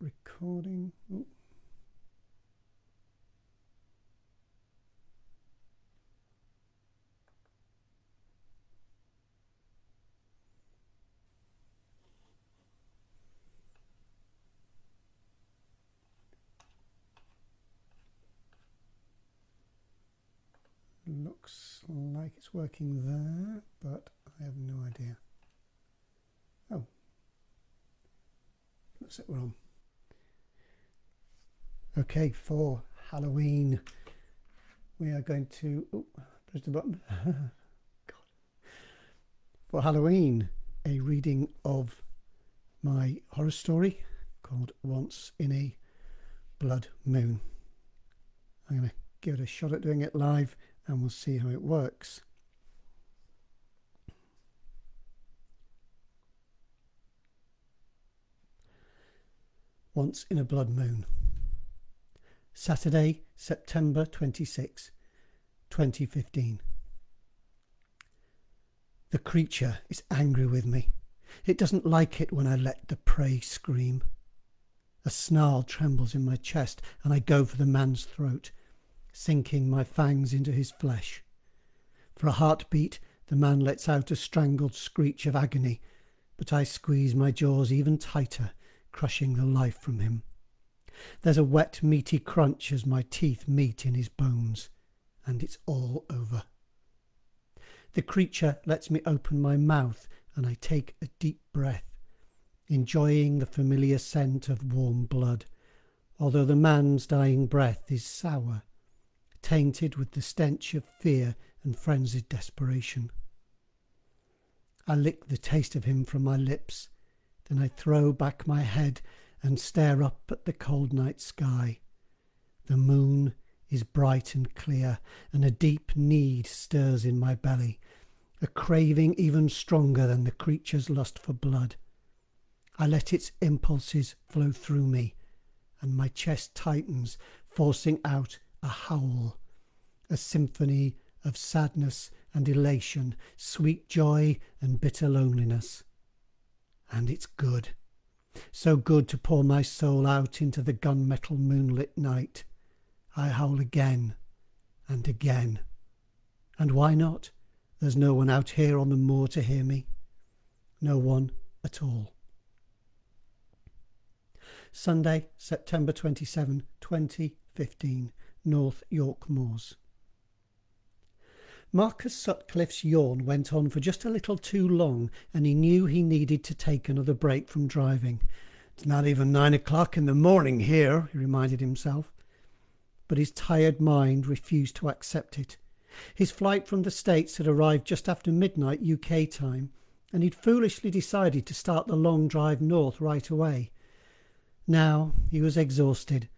recording. Ooh. Looks like it's working there, but I have no idea. Oh, looks like we're on. Okay, for Halloween, we are going to. Oh, press the button. God. For Halloween, a reading of my horror story called Once in a Blood Moon. I'm going to give it a shot at doing it live and we'll see how it works. Once in a Blood Moon. Saturday, September 26, 2015. The creature is angry with me. It doesn't like it when I let the prey scream. A snarl trembles in my chest, and I go for the man's throat sinking my fangs into his flesh. For a heartbeat, the man lets out a strangled screech of agony, but I squeeze my jaws even tighter, crushing the life from him. There's a wet, meaty crunch as my teeth meet in his bones, and it's all over. The creature lets me open my mouth, and I take a deep breath, enjoying the familiar scent of warm blood, although the man's dying breath is sour tainted with the stench of fear and frenzied desperation. I lick the taste of him from my lips, then I throw back my head and stare up at the cold night sky. The moon is bright and clear, and a deep need stirs in my belly, a craving even stronger than the creature's lust for blood. I let its impulses flow through me, and my chest tightens, forcing out a howl, a symphony of sadness and elation, sweet joy and bitter loneliness. And it's good, so good to pour my soul out into the gunmetal moonlit night. I howl again and again. And why not? There's no one out here on the moor to hear me. No one at all. Sunday, September 27, 2015. North York Moors. Marcus Sutcliffe's yawn went on for just a little too long, and he knew he needed to take another break from driving. It's not even nine o'clock in the morning here, he reminded himself. But his tired mind refused to accept it. His flight from the States had arrived just after midnight UK time, and he'd foolishly decided to start the long drive north right away. Now he was exhausted,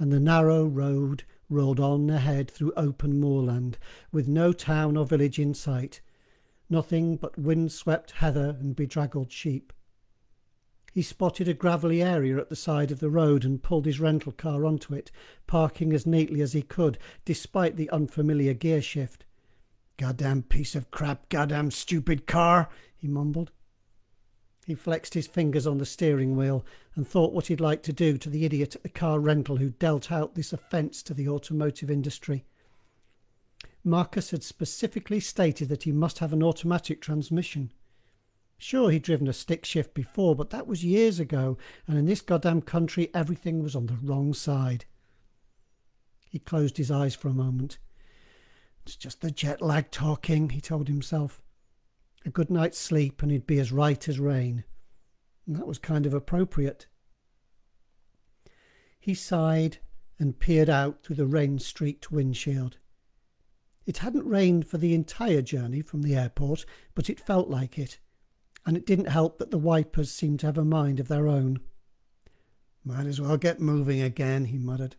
and the narrow road rolled on ahead through open moorland, with no town or village in sight, nothing but wind-swept heather and bedraggled sheep. He spotted a gravelly area at the side of the road and pulled his rental car onto it, parking as neatly as he could, despite the unfamiliar gear shift. Goddamn piece of crap, goddamn stupid car, he mumbled. He flexed his fingers on the steering wheel and thought what he'd like to do to the idiot at the car rental who dealt out this offence to the automotive industry. Marcus had specifically stated that he must have an automatic transmission. Sure, he'd driven a stick shift before, but that was years ago, and in this goddamn country everything was on the wrong side. He closed his eyes for a moment. It's just the jet lag talking, he told himself a good night's sleep, and he'd be as right as rain. And that was kind of appropriate. He sighed and peered out through the rain streaked windshield. It hadn't rained for the entire journey from the airport, but it felt like it, and it didn't help that the wipers seemed to have a mind of their own. Might as well get moving again, he muttered.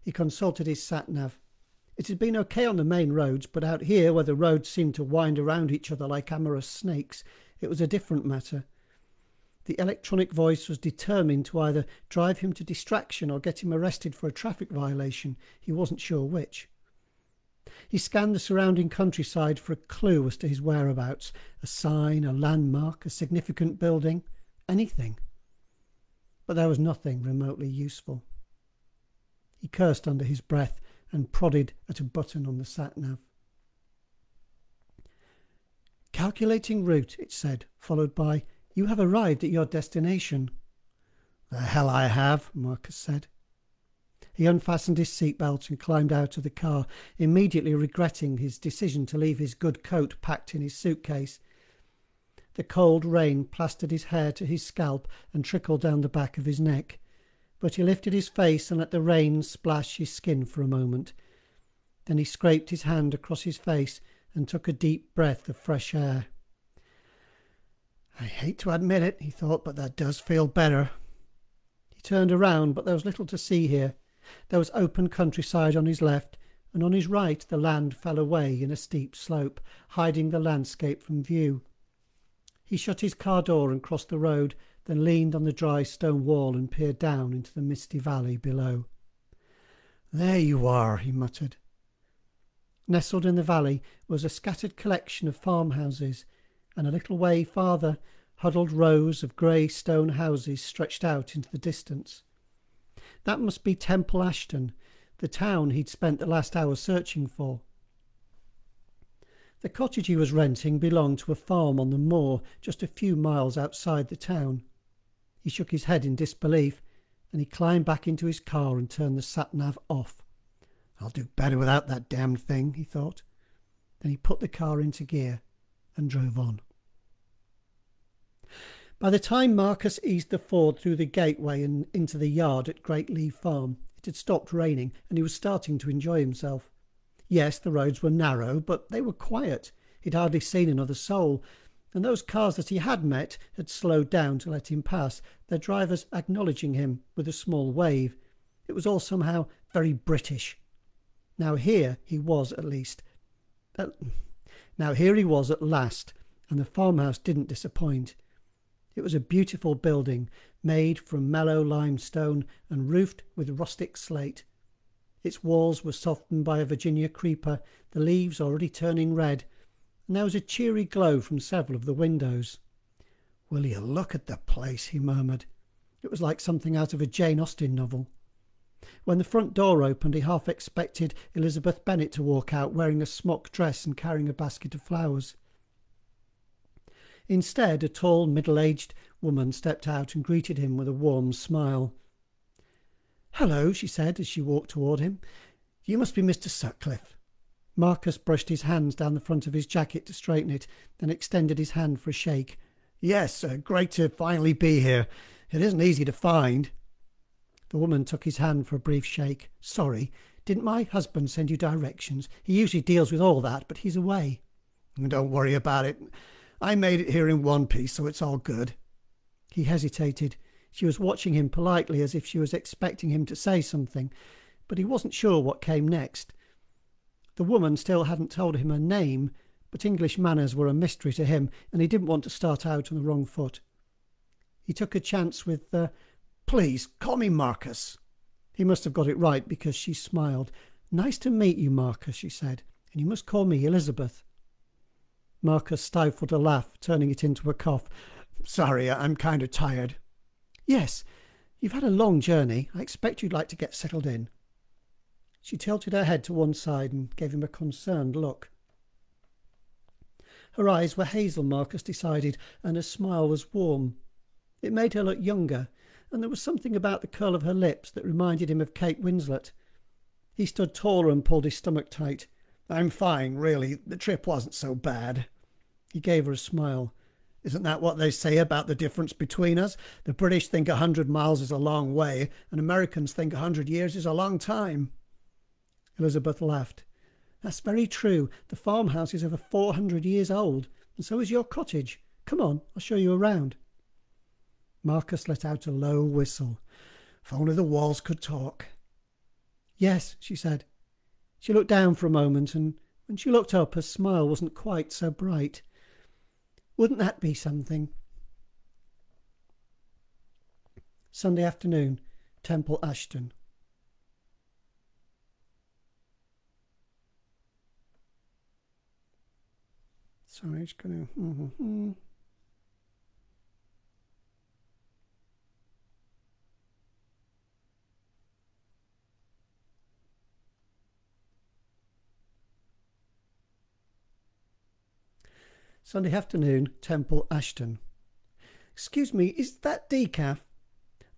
He consulted his sat nav. It had been okay on the main roads, but out here, where the roads seemed to wind around each other like amorous snakes, it was a different matter. The electronic voice was determined to either drive him to distraction or get him arrested for a traffic violation. He wasn't sure which. He scanned the surrounding countryside for a clue as to his whereabouts a sign, a landmark, a significant building, anything. but there was nothing remotely useful. He cursed under his breath and prodded at a button on the sat nav. Calculating route, it said, followed by, You have arrived at your destination. The hell I have, Marcus said. He unfastened his seatbelt and climbed out of the car, immediately regretting his decision to leave his good coat packed in his suitcase. The cold rain plastered his hair to his scalp and trickled down the back of his neck, but he lifted his face and let the rain splash his skin for a moment. Then he scraped his hand across his face and took a deep breath of fresh air. I hate to admit it, he thought, but that does feel better. He turned around, but there was little to see here. There was open countryside on his left, and on his right the land fell away in a steep slope, hiding the landscape from view. He shut his car door and crossed the road, then leaned on the dry stone wall and peered down into the misty valley below. There you are, he muttered. Nestled in the valley was a scattered collection of farmhouses, and a little way farther huddled rows of grey stone houses stretched out into the distance. That must be Temple Ashton, the town he'd spent the last hour searching for. The cottage he was renting belonged to a farm on the moor just a few miles outside the town. He shook his head in disbelief, and he climbed back into his car and turned the sat nav off. I'll do better without that damned thing, he thought. Then he put the car into gear and drove on. By the time Marcus eased the Ford through the gateway and into the yard at Great Leigh Farm, it had stopped raining and he was starting to enjoy himself. Yes, the roads were narrow, but they were quiet. He'd hardly seen another soul, and those cars that he had met had slowed down to let him pass, their drivers acknowledging him with a small wave. It was all somehow very British. Now here he was at least. Now here he was at last, and the farmhouse didn't disappoint. It was a beautiful building, made from mellow limestone and roofed with rustic slate. Its walls were softened by a Virginia creeper, the leaves already turning red, and there was a cheery glow from several of the windows. Will you look at the place? he murmured. It was like something out of a Jane Austen novel. When the front door opened, he half expected Elizabeth Bennet to walk out wearing a smock dress and carrying a basket of flowers. Instead, a tall, middle aged woman stepped out and greeted him with a warm smile. Hello, she said as she walked toward him. You must be Mr. Sutcliffe. Marcus brushed his hands down the front of his jacket to straighten it, then extended his hand for a shake. Yes, uh, great to finally be here. It isn't easy to find. The woman took his hand for a brief shake. Sorry, didn't my husband send you directions? He usually deals with all that, but he's away. Don't worry about it. I made it here in one piece, so it's all good. He hesitated. She was watching him politely as if she was expecting him to say something, but he wasn't sure what came next. The woman still hadn't told him her name, but English manners were a mystery to him, and he didn't want to start out on the wrong foot. He took a chance with, uh, Please, call me Marcus. He must have got it right because she smiled. Nice to meet you, Marcus, she said, and you must call me Elizabeth. Marcus stifled a laugh, turning it into a cough. Sorry, I'm kind of tired. Yes, you've had a long journey. I expect you'd like to get settled in. She tilted her head to one side and gave him a concerned look. Her eyes were hazel, Marcus decided, and her smile was warm. It made her look younger, and there was something about the curl of her lips that reminded him of Kate Winslet. He stood taller and pulled his stomach tight. I'm fine, really. The trip wasn't so bad. He gave her a smile. Isn't that what they say about the difference between us? The British think a hundred miles is a long way, and Americans think a hundred years is a long time. Elizabeth laughed. That's very true. The farmhouse is over four hundred years old, and so is your cottage. Come on, I'll show you around. Marcus let out a low whistle. If only the walls could talk. Yes, she said. She looked down for a moment, and when she looked up, her smile wasn't quite so bright. Wouldn't that be something? Sunday afternoon, Temple Ashton. So I'm just going to. Mm -hmm. Sunday afternoon, Temple Ashton. Excuse me, is that decaf?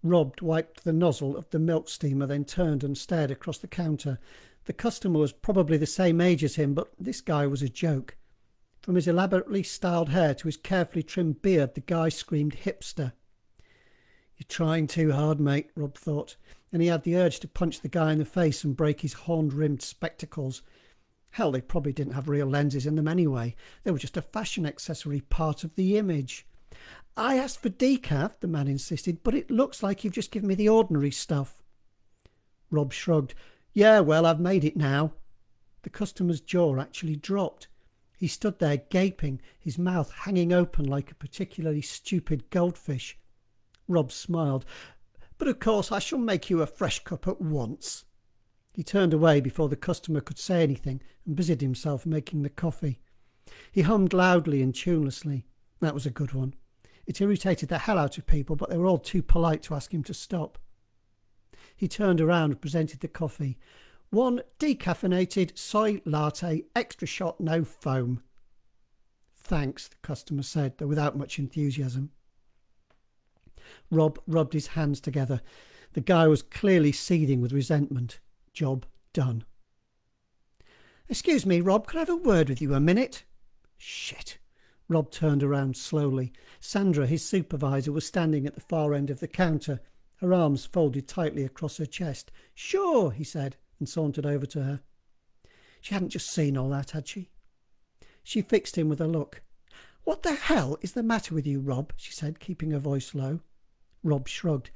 Rob wiped the nozzle of the milk steamer, then turned and stared across the counter. The customer was probably the same age as him, but this guy was a joke. From his elaborately styled hair to his carefully trimmed beard, the guy screamed hipster. You're trying too hard, mate, Rob thought, and he had the urge to punch the guy in the face and break his horn rimmed spectacles. Hell, they probably didn't have real lenses in them anyway. They were just a fashion accessory, part of the image. I asked for decaf, the man insisted, but it looks like you've just given me the ordinary stuff. Rob shrugged. Yeah, well, I've made it now. The customer's jaw actually dropped. He stood there gaping, his mouth hanging open like a particularly stupid goldfish. Rob smiled. But of course I shall make you a fresh cup at once. He turned away before the customer could say anything and busied himself making the coffee. He hummed loudly and tunelessly. That was a good one. It irritated the hell out of people, but they were all too polite to ask him to stop. He turned around and presented the coffee. One decaffeinated soy latte, extra shot, no foam. Thanks, the customer said, though without much enthusiasm. Rob rubbed his hands together. The guy was clearly seething with resentment. Job done. Excuse me, Rob, could I have a word with you a minute? Shit. Rob turned around slowly. Sandra, his supervisor, was standing at the far end of the counter, her arms folded tightly across her chest. Sure, he said, and sauntered over to her. She hadn't just seen all that, had she? She fixed him with a look. What the hell is the matter with you, Rob? she said, keeping her voice low. Rob shrugged.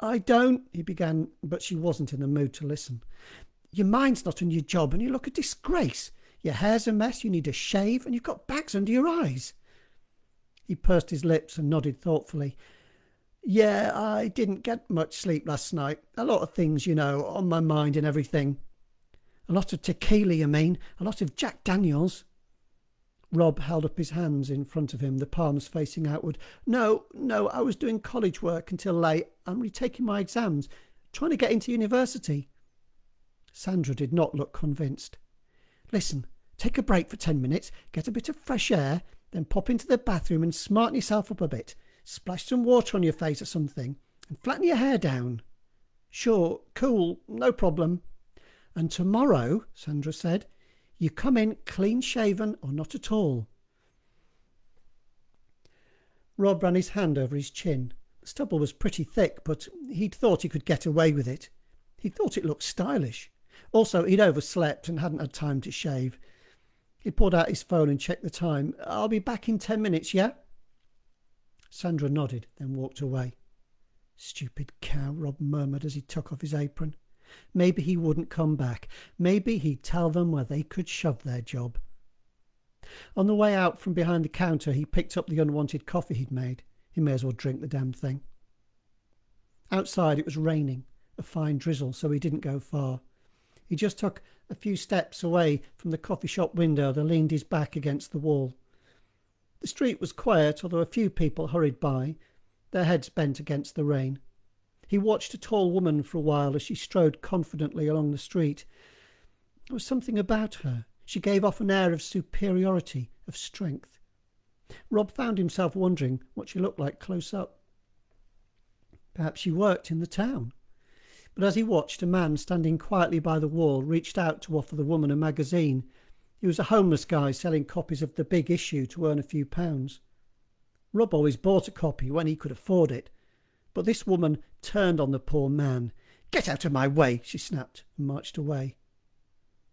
I don't, he began, but she wasn't in the mood to listen. Your mind's not on your job and you look a disgrace. Your hair's a mess, you need a shave, and you've got bags under your eyes. He pursed his lips and nodded thoughtfully. Yeah, I didn't get much sleep last night. A lot of things, you know, on my mind and everything. A lot of tequila, you mean? A lot of Jack Daniels? Rob held up his hands in front of him, the palms facing outward. No, no, I was doing college work until late. I'm retaking my exams, trying to get into university. Sandra did not look convinced. Listen, take a break for ten minutes, get a bit of fresh air, then pop into the bathroom and smarten yourself up a bit. Splash some water on your face or something, and flatten your hair down. Sure, cool, no problem. And tomorrow, Sandra said, you come in clean shaven or not at all. Rob ran his hand over his chin. The stubble was pretty thick, but he'd thought he could get away with it. He thought it looked stylish. Also, he'd overslept and hadn't had time to shave. He pulled out his phone and checked the time. I'll be back in ten minutes, yeah? Sandra nodded, then walked away. Stupid cow, Rob murmured as he took off his apron. Maybe he wouldn't come back. Maybe he'd tell them where they could shove their job. On the way out from behind the counter, he picked up the unwanted coffee he'd made. He may as well drink the damn thing. Outside it was raining, a fine drizzle, so he didn't go far. He just took a few steps away from the coffee shop window that leaned his back against the wall. The street was quiet, although a few people hurried by, their heads bent against the rain. He watched a tall woman for a while as she strode confidently along the street. There was something about her. She gave off an air of superiority, of strength. Rob found himself wondering what she looked like close up. Perhaps she worked in the town. But as he watched, a man standing quietly by the wall reached out to offer the woman a magazine. He was a homeless guy selling copies of the big issue to earn a few pounds. Rob always bought a copy when he could afford it, but this woman turned on the poor man. Get out of my way, she snapped, and marched away.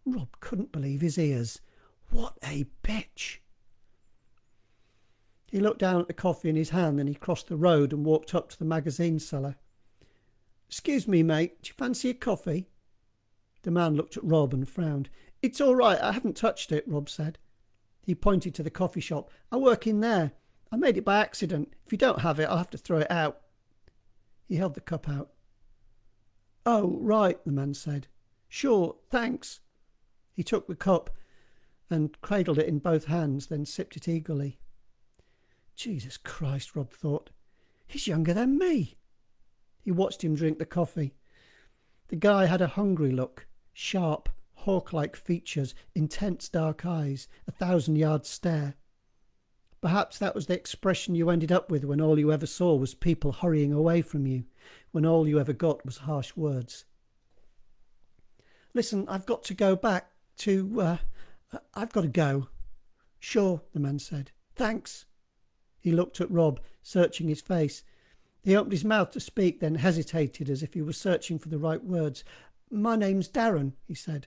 Rob couldn't believe his ears. What a bitch! He looked down at the coffee in his hand, then he crossed the road and walked up to the magazine seller. Excuse me, mate, do you fancy a coffee? The man looked at Rob and frowned. It's all right, I haven't touched it, Rob said. He pointed to the coffee shop. I work in there. I made it by accident. If you don't have it, I'll have to throw it out. He held the cup out. Oh, right, the man said. Sure, thanks. He took the cup and cradled it in both hands, then sipped it eagerly. Jesus Christ, Rob thought. He's younger than me. He watched him drink the coffee. The guy had a hungry look, sharp, hawk like features, intense dark eyes, a thousand yard stare. Perhaps that was the expression you ended up with when all you ever saw was people hurrying away from you, when all you ever got was harsh words. Listen, I've got to go back to. Uh, I've got to go. Sure, the man said. Thanks. He looked at Rob, searching his face. He opened his mouth to speak, then hesitated as if he were searching for the right words. My name's Darren, he said.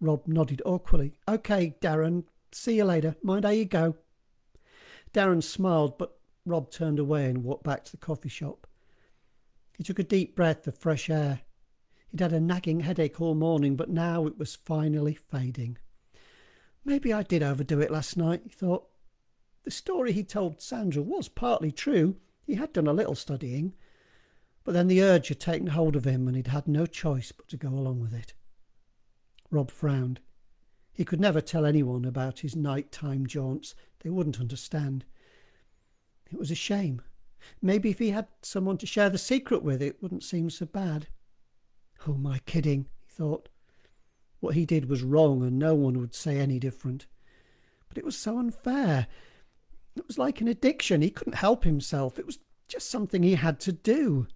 Rob nodded awkwardly. OK, Darren. See you later. Mind how you go. Darren smiled, but Rob turned away and walked back to the coffee shop. He took a deep breath of fresh air. He'd had a nagging headache all morning, but now it was finally fading. Maybe I did overdo it last night, he thought. The story he told Sandra was partly true. He had done a little studying. But then the urge had taken hold of him, and he'd had no choice but to go along with it. Rob frowned. He could never tell anyone about his night-time jaunts. They wouldn't understand. It was a shame. Maybe if he had someone to share the secret with, it wouldn't seem so bad. Oh, Am I kidding? he thought. What he did was wrong, and no one would say any different. But it was so unfair. It was like an addiction. He couldn't help himself. It was just something he had to do.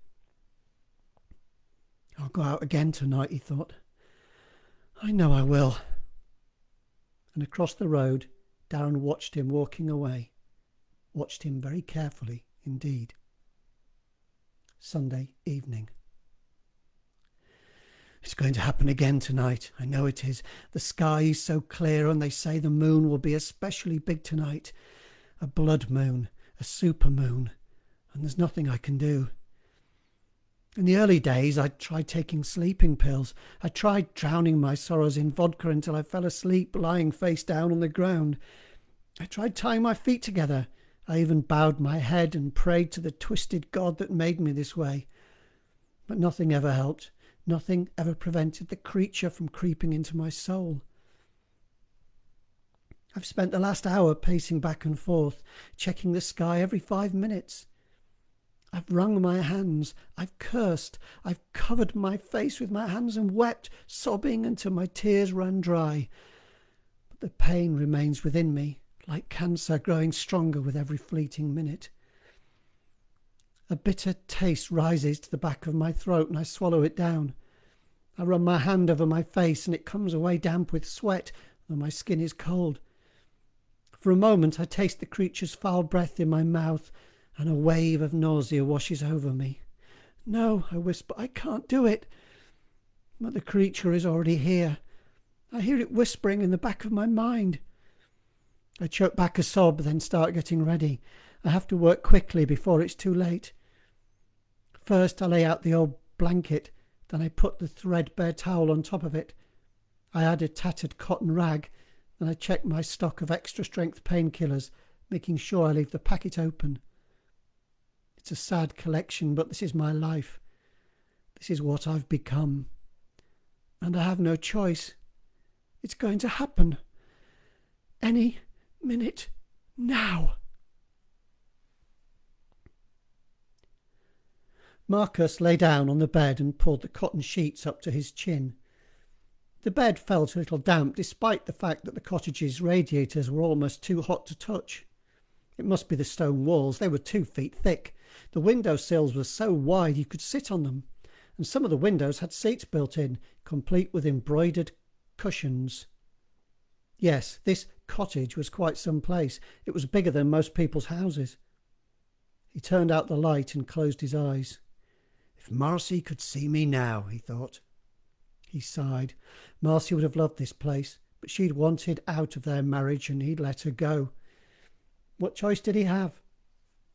I'll go out again tonight, he thought. I know I will. And across the road, Darren watched him walking away, watched him very carefully indeed. Sunday evening. It's going to happen again tonight. I know it is. The sky is so clear, and they say the moon will be especially big tonight. A blood moon, a super moon, and there's nothing I can do. In the early days, I tried taking sleeping pills. I tried drowning my sorrows in vodka until I fell asleep lying face down on the ground. I tried tying my feet together. I even bowed my head and prayed to the twisted God that made me this way. But nothing ever helped. Nothing ever prevented the creature from creeping into my soul. I've spent the last hour pacing back and forth, checking the sky every five minutes. I've wrung my hands, I've cursed, I've covered my face with my hands and wept, sobbing until my tears ran dry. But the pain remains within me, like cancer growing stronger with every fleeting minute. A bitter taste rises to the back of my throat and I swallow it down. I run my hand over my face and it comes away damp with sweat, though my skin is cold. For a moment I taste the creature's foul breath in my mouth and a wave of nausea washes over me. No, I whisper, I can't do it. But the creature is already here. I hear it whispering in the back of my mind. I choke back a sob, then start getting ready. I have to work quickly before it's too late. First, I lay out the old blanket, then I put the threadbare towel on top of it. I add a tattered cotton rag, then I check my stock of extra strength painkillers, making sure I leave the packet open. It's a sad collection, but this is my life. This is what I've become. And I have no choice. It's going to happen. Any minute now. Marcus lay down on the bed and pulled the cotton sheets up to his chin. The bed felt a little damp despite the fact that the cottage's radiators were almost too hot to touch. It must be the stone walls, they were two feet thick. The window sills were so wide you could sit on them, and some of the windows had seats built in, complete with embroidered cushions. Yes, this cottage was quite some place. It was bigger than most people's houses. He turned out the light and closed his eyes. If Marcy could see me now, he thought. He sighed. Marcy would have loved this place, but she'd wanted out of their marriage and he'd let her go. What choice did he have?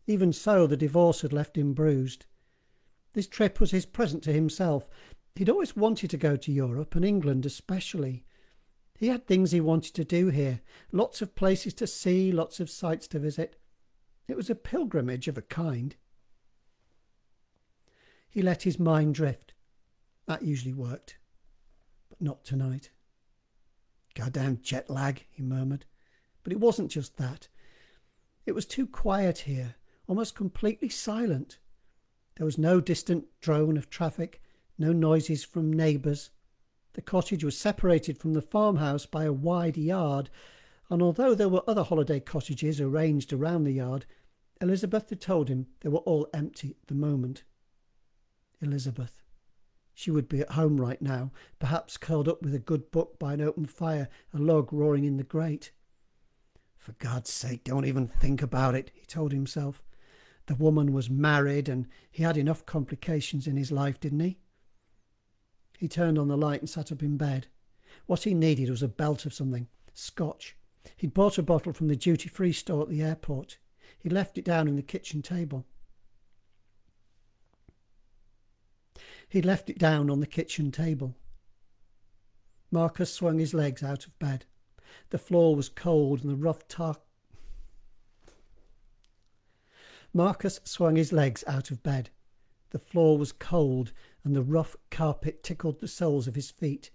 Even so, the divorce had left him bruised. This trip was his present to himself. He'd always wanted to go to Europe, and England especially. He had things he wanted to do here, lots of places to see, lots of sights to visit. It was a pilgrimage of a kind. He let his mind drift. That usually worked. But not tonight. Goddamn jet lag, he murmured. But it wasn't just that. It was too quiet here, almost completely silent. There was no distant drone of traffic, no noises from neighbours. The cottage was separated from the farmhouse by a wide yard, and although there were other holiday cottages arranged around the yard, Elizabeth had told him they were all empty at the moment. Elizabeth. She would be at home right now, perhaps curled up with a good book by an open fire, a log roaring in the grate. For God's sake, don't even think about it, he told himself. The woman was married and he had enough complications in his life, didn't he? He turned on the light and sat up in bed. What he needed was a belt of something, scotch. He'd bought a bottle from the duty free store at the airport. He left it down on the kitchen table. He left it down on the kitchen table. Marcus swung his legs out of bed. The floor was cold and the rough tar. Marcus swung his legs out of bed. The floor was cold and the rough carpet tickled the soles of his feet.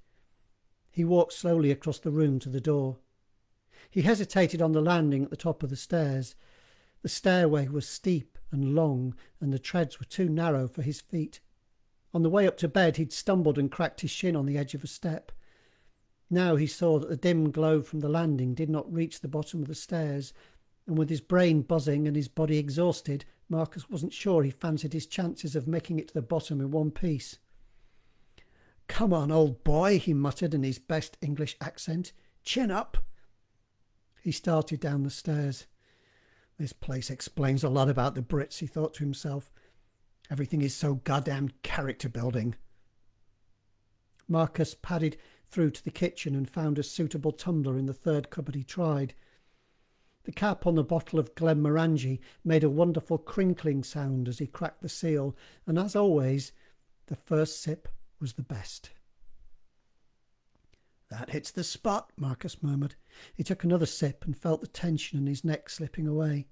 He walked slowly across the room to the door. He hesitated on the landing at the top of the stairs. The stairway was steep and long, and the treads were too narrow for his feet. On the way up to bed, he'd stumbled and cracked his shin on the edge of a step. Now he saw that the dim glow from the landing did not reach the bottom of the stairs, and with his brain buzzing and his body exhausted, Marcus wasn't sure he fancied his chances of making it to the bottom in one piece. Come on, old boy, he muttered in his best English accent. Chin up. He started down the stairs. This place explains a lot about the Brits, he thought to himself. Everything is so goddamn character building. Marcus padded through to the kitchen and found a suitable tumbler in the third cupboard he tried. The cap on the bottle of Glenmorangie made a wonderful crinkling sound as he cracked the seal, and as always, the first sip was the best. That hits the spot, Marcus murmured. He took another sip and felt the tension in his neck slipping away.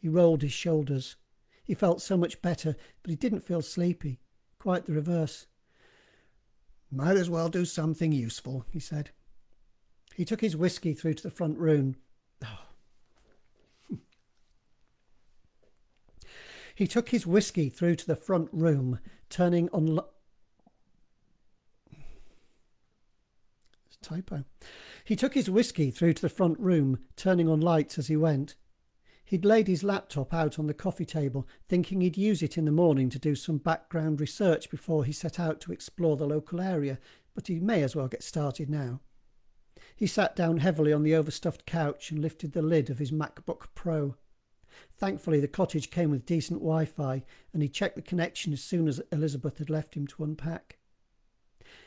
He rolled his shoulders. He felt so much better, but he didn't feel sleepy. Quite the reverse. Might as well do something useful, he said. He took his whisky through to the front room. He took his whisky through to the front room, turning on. Lo- typo. He took his whisky through to the front room, turning on lights as he went. He'd laid his laptop out on the coffee table, thinking he'd use it in the morning to do some background research before he set out to explore the local area, but he may as well get started now. He sat down heavily on the overstuffed couch and lifted the lid of his MacBook Pro. Thankfully, the cottage came with decent Wi Fi, and he checked the connection as soon as Elizabeth had left him to unpack.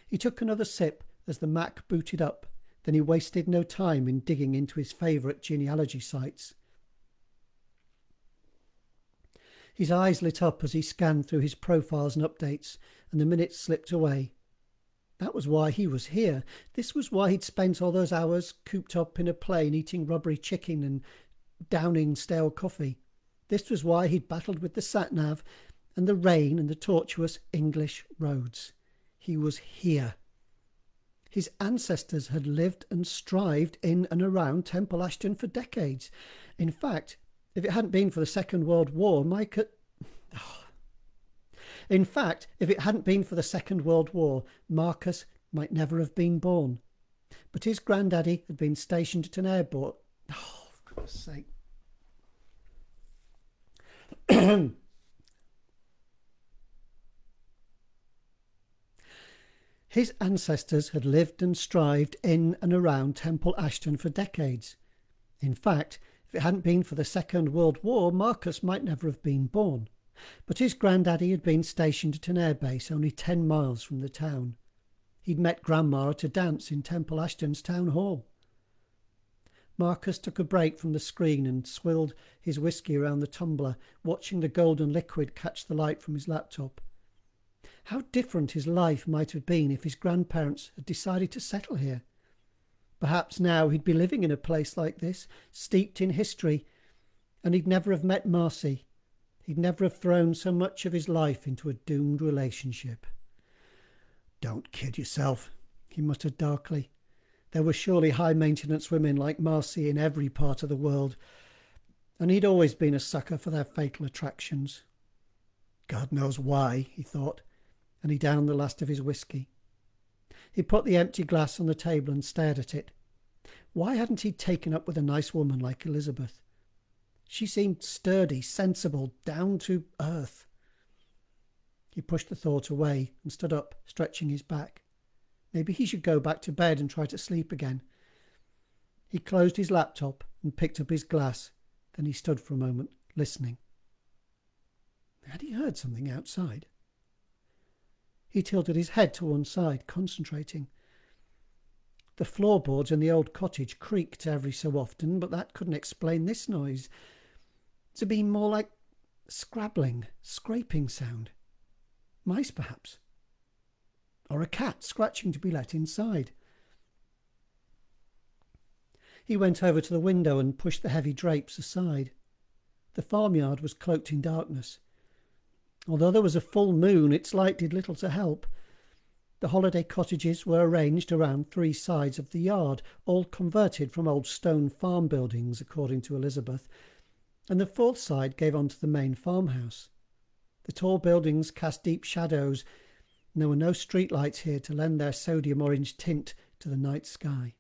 He took another sip as the Mac booted up, then he wasted no time in digging into his favourite genealogy sites. His eyes lit up as he scanned through his profiles and updates, and the minutes slipped away. That was why he was here. This was why he'd spent all those hours cooped up in a plane eating rubbery chicken and downing stale coffee. This was why he'd battled with the satnav and the rain and the tortuous English roads. He was here. His ancestors had lived and strived in and around Temple Ashton for decades. In fact, if it hadn't been for the Second World War, Mike. Had... In fact, if it hadn't been for the Second World War, Marcus might never have been born. But his granddaddy had been stationed at an airport. Oh, goodness sake. His ancestors had lived and strived in and around Temple Ashton for decades. In fact, if it hadn't been for the Second World War, Marcus might never have been born. But his granddaddy had been stationed at an airbase only ten miles from the town. He'd met Grandma at a dance in Temple Ashton's town hall. Marcus took a break from the screen and swilled his whiskey around the tumbler, watching the golden liquid catch the light from his laptop. How different his life might have been if his grandparents had decided to settle here. Perhaps now he'd be living in a place like this, steeped in history, and he'd never have met Marcy. He'd never have thrown so much of his life into a doomed relationship. Don't kid yourself, he muttered darkly. There were surely high maintenance women like Marcy in every part of the world, and he'd always been a sucker for their fatal attractions. God knows why, he thought and he downed the last of his whisky. He put the empty glass on the table and stared at it. Why hadn't he taken up with a nice woman like Elizabeth? She seemed sturdy, sensible, down to earth. He pushed the thought away and stood up, stretching his back. Maybe he should go back to bed and try to sleep again. He closed his laptop and picked up his glass. Then he stood for a moment, listening. Had he heard something outside? He tilted his head to one side, concentrating. The floorboards in the old cottage creaked every so often, but that couldn't explain this noise. To be more like scrabbling, scraping sound. Mice, perhaps. Or a cat scratching to be let inside. He went over to the window and pushed the heavy drapes aside. The farmyard was cloaked in darkness. Although there was a full moon, its light did little to help. The holiday cottages were arranged around three sides of the yard, all converted from old stone farm buildings, according to Elizabeth, and the fourth side gave on to the main farmhouse. The tall buildings cast deep shadows, and there were no street lights here to lend their sodium orange tint to the night sky.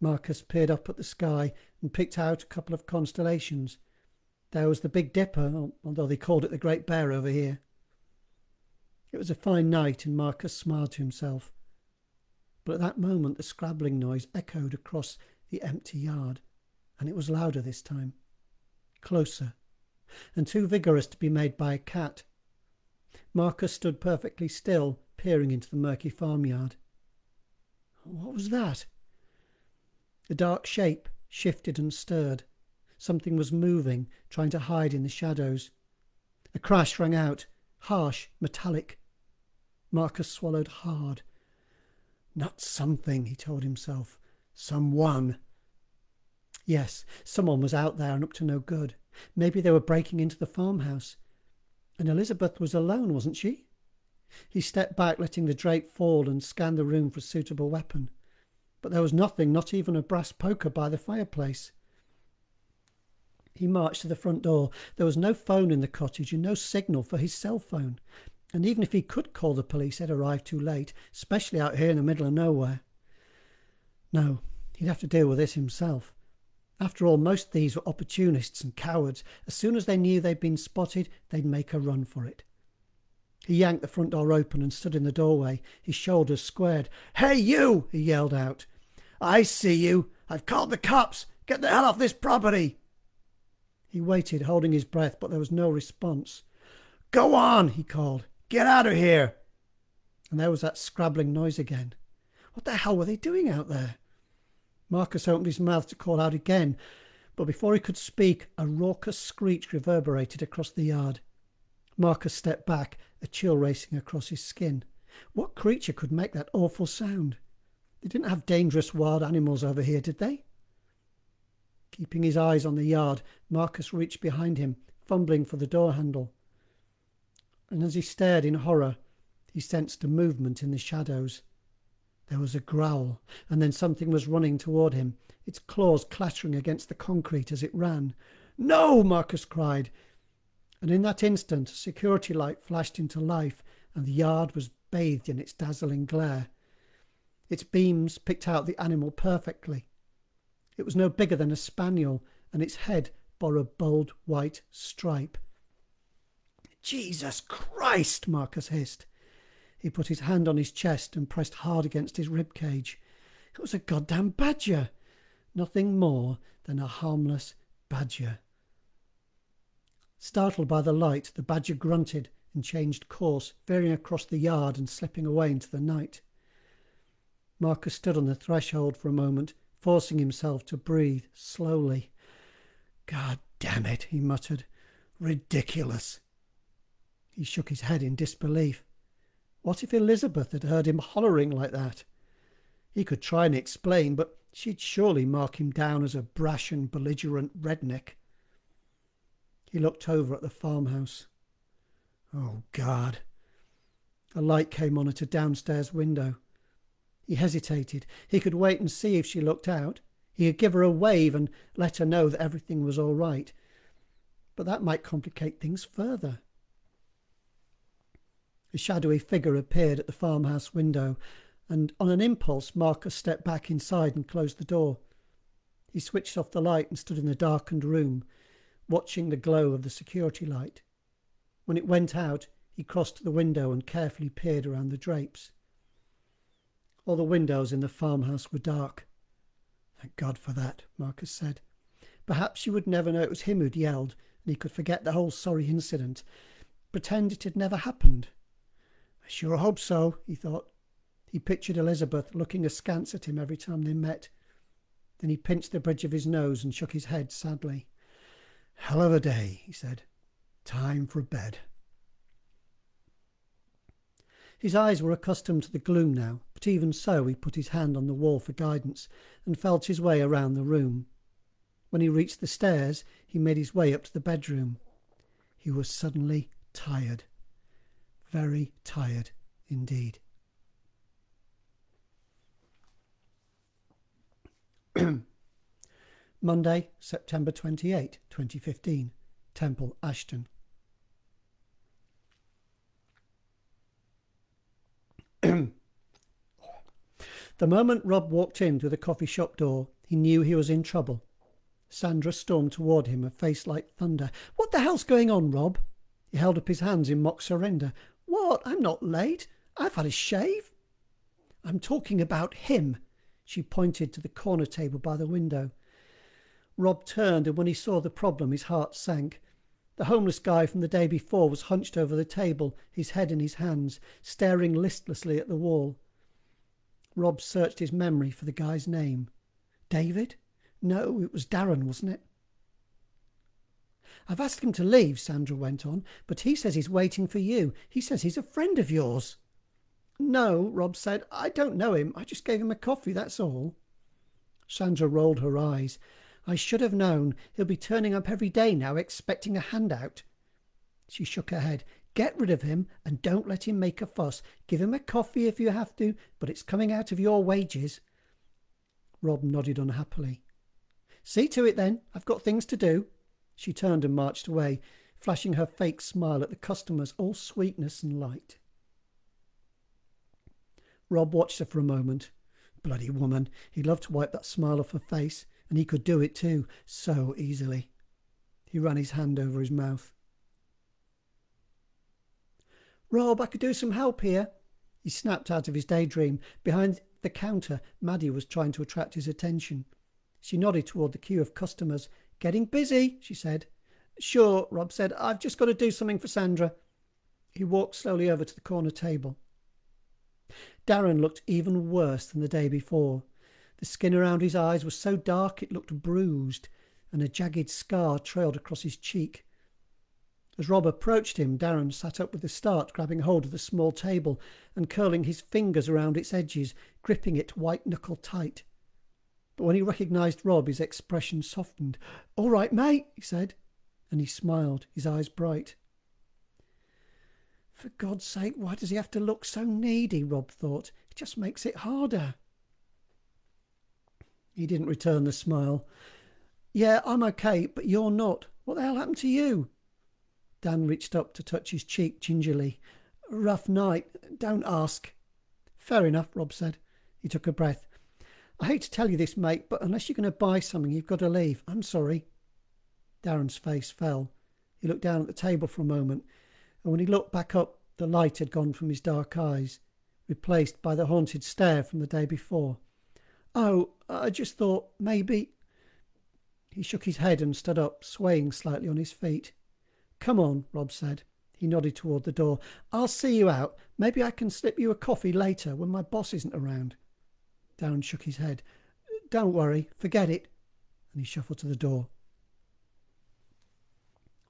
Marcus peered up at the sky and picked out a couple of constellations. There was the Big Dipper, although they called it the Great Bear over here. It was a fine night, and Marcus smiled to himself. But at that moment the scrabbling noise echoed across the empty yard, and it was louder this time, closer, and too vigorous to be made by a cat. Marcus stood perfectly still, peering into the murky farmyard. What was that? The dark shape shifted and stirred. Something was moving, trying to hide in the shadows. A crash rang out, harsh, metallic. Marcus swallowed hard. Not something, he told himself. Someone. Yes, someone was out there and up to no good. Maybe they were breaking into the farmhouse. And Elizabeth was alone, wasn't she? He stepped back, letting the drape fall, and scanned the room for a suitable weapon. But there was nothing, not even a brass poker by the fireplace. He marched to the front door. There was no phone in the cottage and no signal for his cell phone. And even if he could call the police, they'd arrive too late, especially out here in the middle of nowhere. No, he'd have to deal with this himself. After all, most of these were opportunists and cowards. As soon as they knew they'd been spotted, they'd make a run for it. He yanked the front door open and stood in the doorway, his shoulders squared. Hey, you! he yelled out. I see you. I've called the cops. Get the hell off this property. He waited, holding his breath, but there was no response. Go on, he called. Get out of here. And there was that scrabbling noise again. What the hell were they doing out there? Marcus opened his mouth to call out again, but before he could speak, a raucous screech reverberated across the yard. Marcus stepped back, a chill racing across his skin. What creature could make that awful sound? They didn't have dangerous wild animals over here, did they? Keeping his eyes on the yard, Marcus reached behind him, fumbling for the door handle. And as he stared in horror, he sensed a movement in the shadows. There was a growl, and then something was running toward him, its claws clattering against the concrete as it ran. No! Marcus cried. And in that instant, a security light flashed into life, and the yard was bathed in its dazzling glare. Its beams picked out the animal perfectly. It was no bigger than a spaniel, and its head bore a bold white stripe. Jesus Christ! Marcus hissed. He put his hand on his chest and pressed hard against his rib cage. It was a goddamn badger. Nothing more than a harmless badger. Startled by the light, the badger grunted and changed course, veering across the yard and slipping away into the night. Marcus stood on the threshold for a moment, forcing himself to breathe slowly. God damn it, he muttered. Ridiculous. He shook his head in disbelief. What if Elizabeth had heard him hollering like that? He could try and explain, but she'd surely mark him down as a brash and belligerent redneck. He looked over at the farmhouse. Oh, God. A light came on at a downstairs window. He hesitated. He could wait and see if she looked out. He could give her a wave and let her know that everything was all right. But that might complicate things further. A shadowy figure appeared at the farmhouse window, and on an impulse, Marcus stepped back inside and closed the door. He switched off the light and stood in the darkened room, watching the glow of the security light. When it went out, he crossed to the window and carefully peered around the drapes. All the windows in the farmhouse were dark. Thank God for that, Marcus said. Perhaps you would never know it was him who'd yelled, and he could forget the whole sorry incident, pretend it had never happened. Sure hope so, he thought. He pictured Elizabeth looking askance at him every time they met. Then he pinched the bridge of his nose and shook his head sadly. Hell of a day, he said. Time for bed. His eyes were accustomed to the gloom now, but even so he put his hand on the wall for guidance and felt his way around the room. When he reached the stairs, he made his way up to the bedroom. He was suddenly tired. Very tired indeed. Monday, September 28, 2015. Temple, Ashton. The moment Rob walked in through the coffee shop door, he knew he was in trouble. Sandra stormed toward him, a face like thunder. What the hell's going on, Rob? He held up his hands in mock surrender. What? I'm not late. I've had a shave. I'm talking about him. She pointed to the corner table by the window. Rob turned, and when he saw the problem, his heart sank. The homeless guy from the day before was hunched over the table, his head in his hands, staring listlessly at the wall. Rob searched his memory for the guy's name. David? No, it was Darren, wasn't it? I've asked him to leave, Sandra went on, but he says he's waiting for you. He says he's a friend of yours. No, Rob said. I don't know him. I just gave him a coffee, that's all. Sandra rolled her eyes. I should have known. He'll be turning up every day now, expecting a handout. She shook her head. Get rid of him and don't let him make a fuss. Give him a coffee if you have to, but it's coming out of your wages. Rob nodded unhappily. See to it then. I've got things to do. She turned and marched away, flashing her fake smile at the customers, all sweetness and light. Rob watched her for a moment. Bloody woman. He loved to wipe that smile off her face, and he could do it too, so easily. He ran his hand over his mouth. Rob, I could do some help here. He snapped out of his daydream. Behind the counter, Maddie was trying to attract his attention. She nodded toward the queue of customers. Getting busy, she said. Sure, Rob said. I've just got to do something for Sandra. He walked slowly over to the corner table. Darren looked even worse than the day before. The skin around his eyes was so dark it looked bruised, and a jagged scar trailed across his cheek. As Rob approached him, Darren sat up with a start, grabbing hold of the small table and curling his fingers around its edges, gripping it white knuckle tight. But when he recognised Rob, his expression softened. All right, mate, he said, and he smiled, his eyes bright. For God's sake, why does he have to look so needy? Rob thought. It just makes it harder. He didn't return the smile. Yeah, I'm okay, but you're not. What the hell happened to you? Dan reached up to touch his cheek gingerly. Rough night. Don't ask. Fair enough, Rob said. He took a breath. I hate to tell you this, mate, but unless you're going to buy something, you've got to leave. I'm sorry. Darren's face fell. He looked down at the table for a moment, and when he looked back up, the light had gone from his dark eyes, replaced by the haunted stare from the day before. Oh, I just thought maybe. He shook his head and stood up, swaying slightly on his feet. Come on, Rob said. He nodded toward the door. I'll see you out. Maybe I can slip you a coffee later when my boss isn't around. Darren shook his head. Don't worry, forget it. And he shuffled to the door.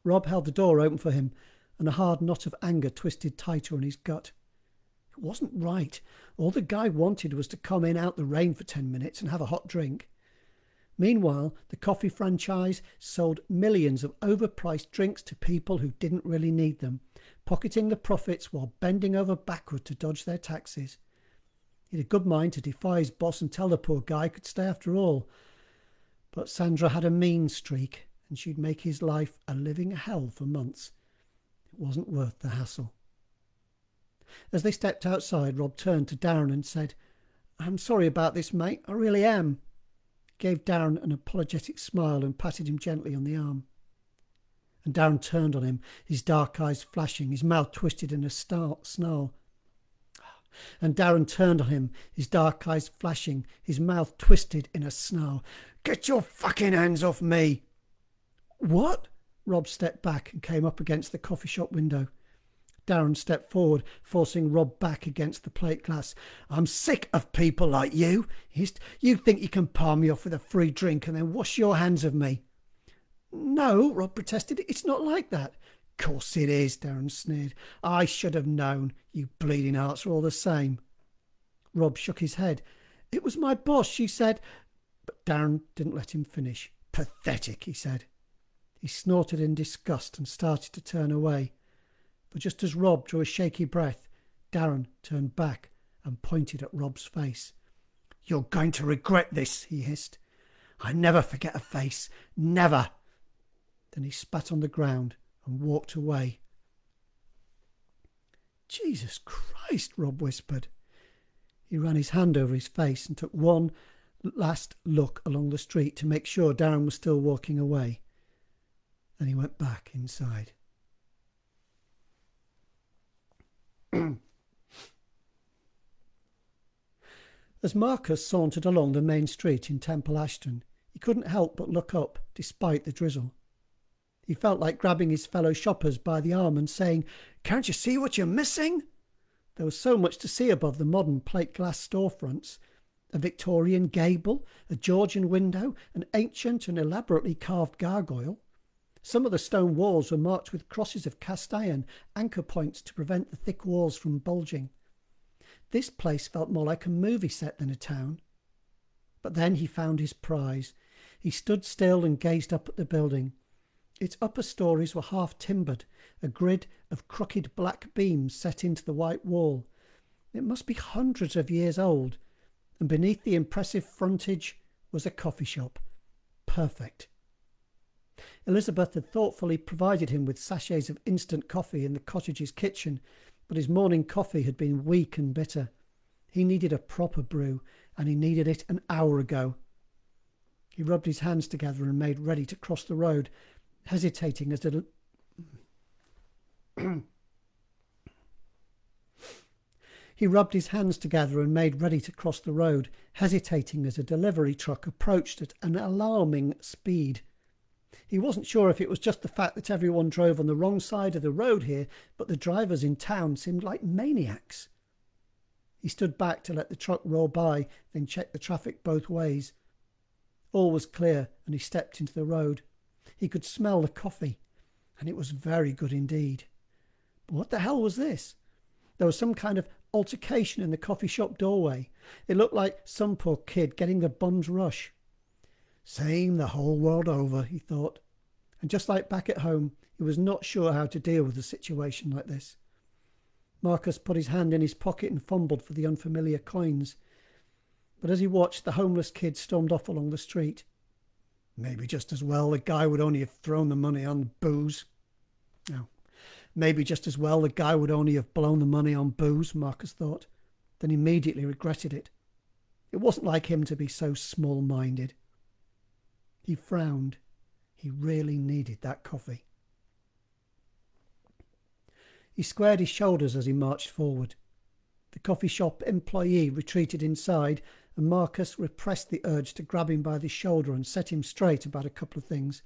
Rob held the door open for him, and a hard knot of anger twisted tighter in his gut. It wasn't right. All the guy wanted was to come in out the rain for ten minutes and have a hot drink. Meanwhile, the coffee franchise sold millions of overpriced drinks to people who didn't really need them, pocketing the profits while bending over backward to dodge their taxes. He had a good mind to defy his boss and tell the poor guy could stay after all. But Sandra had a mean streak, and she'd make his life a living hell for months. It wasn't worth the hassle. As they stepped outside, Rob turned to Darren and said, I'm sorry about this, mate. I really am. Gave Darren an apologetic smile and patted him gently on the arm. And Darren turned on him, his dark eyes flashing, his mouth twisted in a snarl. And Darren turned on him, his dark eyes flashing, his mouth twisted in a snarl. Get your fucking hands off me! What? Rob stepped back and came up against the coffee shop window. Darren stepped forward, forcing Rob back against the plate glass. I'm sick of people like you. Hissed. You think you can palm me off with a free drink and then wash your hands of me. No, Rob protested. It's not like that. Course it is, Darren sneered. I should have known. You bleeding hearts are all the same. Rob shook his head. It was my boss, she said. But Darren didn't let him finish. Pathetic, he said. He snorted in disgust and started to turn away. But just as Rob drew a shaky breath, Darren turned back and pointed at Rob's face. You're going to regret this, he hissed. I never forget a face. Never. Then he spat on the ground and walked away. Jesus Christ, Rob whispered. He ran his hand over his face and took one last look along the street to make sure Darren was still walking away. Then he went back inside. As Marcus sauntered along the main street in Temple Ashton, he couldn't help but look up, despite the drizzle. He felt like grabbing his fellow shoppers by the arm and saying, Can't you see what you're missing? There was so much to see above the modern plate glass storefronts a Victorian gable, a Georgian window, an ancient and elaborately carved gargoyle. Some of the stone walls were marked with crosses of cast iron, anchor points to prevent the thick walls from bulging. This place felt more like a movie set than a town. But then he found his prize. He stood still and gazed up at the building. Its upper stories were half timbered, a grid of crooked black beams set into the white wall. It must be hundreds of years old, and beneath the impressive frontage was a coffee shop. Perfect. Elizabeth had thoughtfully provided him with sachets of instant coffee in the cottage's kitchen, but his morning coffee had been weak and bitter. He needed a proper brew, and he needed it an hour ago. He rubbed his hands together and made ready to cross the road, hesitating as to. he rubbed his hands together and made ready to cross the road, hesitating as a delivery truck approached at an alarming speed. He wasn't sure if it was just the fact that everyone drove on the wrong side of the road here, but the drivers in town seemed like maniacs. He stood back to let the truck roll by, then checked the traffic both ways. All was clear, and he stepped into the road. He could smell the coffee, and it was very good indeed. But what the hell was this? There was some kind of altercation in the coffee shop doorway. It looked like some poor kid getting the bum's rush. Same the whole world over, he thought. And just like back at home, he was not sure how to deal with a situation like this. Marcus put his hand in his pocket and fumbled for the unfamiliar coins. But as he watched, the homeless kid stormed off along the street. Maybe just as well the guy would only have thrown the money on booze. No. Maybe just as well the guy would only have blown the money on booze, Marcus thought, then immediately regretted it. It wasn't like him to be so small minded. He frowned. He really needed that coffee. He squared his shoulders as he marched forward. The coffee shop employee retreated inside, and Marcus repressed the urge to grab him by the shoulder and set him straight about a couple of things.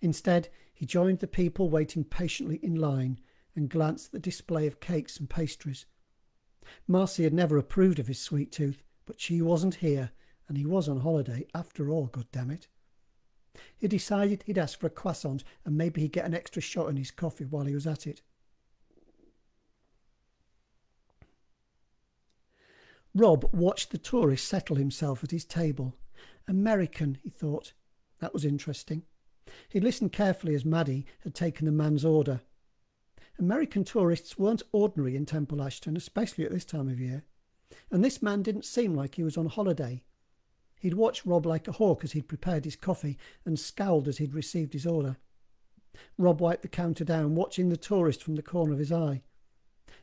Instead, he joined the people waiting patiently in line and glanced at the display of cakes and pastries. Marcy had never approved of his sweet tooth, but she wasn't here and he was on holiday after all, God damn it! He decided he'd ask for a croissant and maybe he'd get an extra shot in his coffee while he was at it. Rob watched the tourist settle himself at his table. American, he thought. That was interesting. He listened carefully as Maddie had taken the man's order. American tourists weren't ordinary in Temple Ashton, especially at this time of year. And this man didn't seem like he was on holiday. He'd watched Rob like a hawk as he'd prepared his coffee and scowled as he'd received his order. Rob wiped the counter down, watching the tourist from the corner of his eye.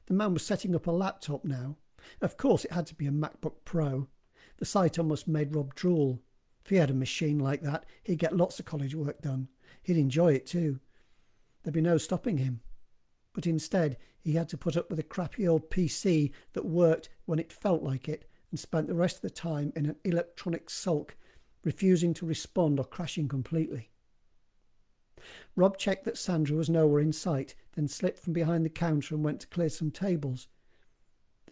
The man was setting up a laptop now, Of course, it had to be a MacBook Pro. The sight almost made Rob drool. If he had a machine like that, he'd get lots of college work done. He'd enjoy it too. There'd be no stopping him. But instead, he had to put up with a crappy old PC that worked when it felt like it and spent the rest of the time in an electronic sulk, refusing to respond or crashing completely. Rob checked that Sandra was nowhere in sight, then slipped from behind the counter and went to clear some tables.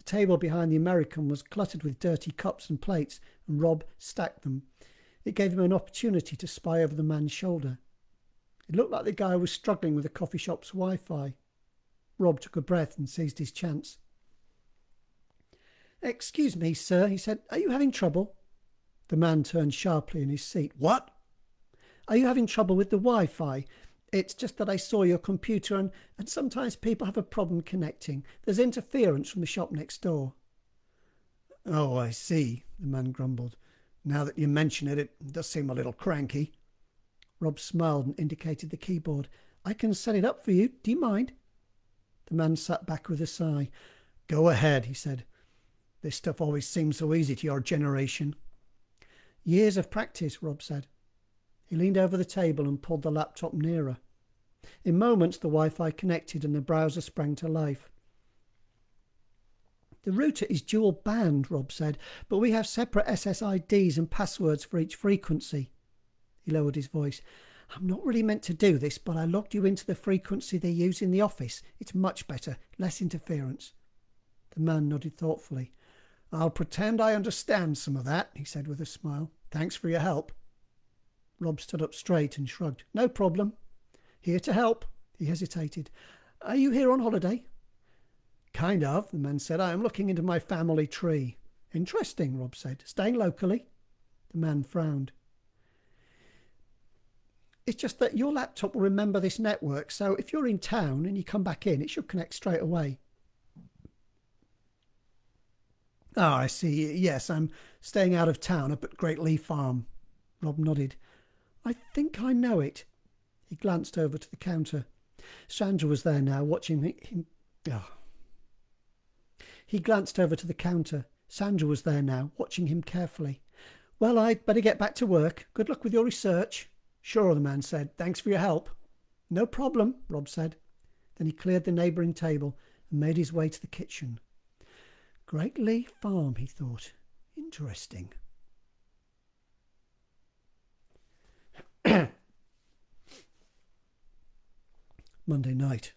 The table behind the American was cluttered with dirty cups and plates, and Rob stacked them. It gave him an opportunity to spy over the man's shoulder. It looked like the guy was struggling with the coffee shop's Wi Fi. Rob took a breath and seized his chance. Excuse me, sir, he said. Are you having trouble? The man turned sharply in his seat. What? Are you having trouble with the Wi Fi? It's just that I saw your computer and, and sometimes people have a problem connecting. There's interference from the shop next door. Oh, I see, the man grumbled. Now that you mention it, it does seem a little cranky. Rob smiled and indicated the keyboard. I can set it up for you. Do you mind? The man sat back with a sigh. Go ahead, he said. This stuff always seems so easy to your generation. Years of practice, Rob said. He leaned over the table and pulled the laptop nearer. In moments, the Wi Fi connected and the browser sprang to life. The router is dual band, Rob said, but we have separate SSIDs and passwords for each frequency. He lowered his voice. I'm not really meant to do this, but I logged you into the frequency they use in the office. It's much better, less interference. The man nodded thoughtfully. I'll pretend I understand some of that, he said with a smile. Thanks for your help. Rob stood up straight and shrugged. No problem. Here to help. He hesitated. Are you here on holiday? Kind of, the man said. I am looking into my family tree. Interesting, Rob said. Staying locally? The man frowned. It's just that your laptop will remember this network, so if you're in town and you come back in, it should connect straight away. Ah, oh, I see. Yes, I'm staying out of town up at Great Lee Farm. Rob nodded. I think I know it. He glanced over to the counter. Sandra was there now, watching him. Oh. He glanced over to the counter. Sandra was there now, watching him carefully. Well, I'd better get back to work. Good luck with your research. Sure, the man said. Thanks for your help. No problem, Rob said. Then he cleared the neighbouring table and made his way to the kitchen. Great Lee Farm, he thought. Interesting. Monday night.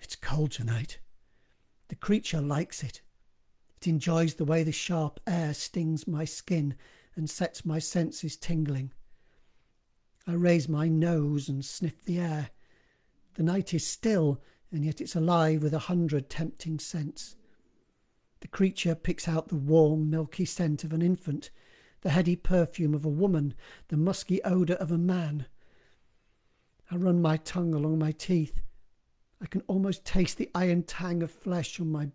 It's cold tonight. The creature likes it. It enjoys the way the sharp air stings my skin and sets my senses tingling. I raise my nose and sniff the air. The night is still, and yet it's alive with a hundred tempting scents. The creature picks out the warm, milky scent of an infant, the heady perfume of a woman, the musky odour of a man. I run my tongue along my teeth. I can almost taste the iron tang of flesh on my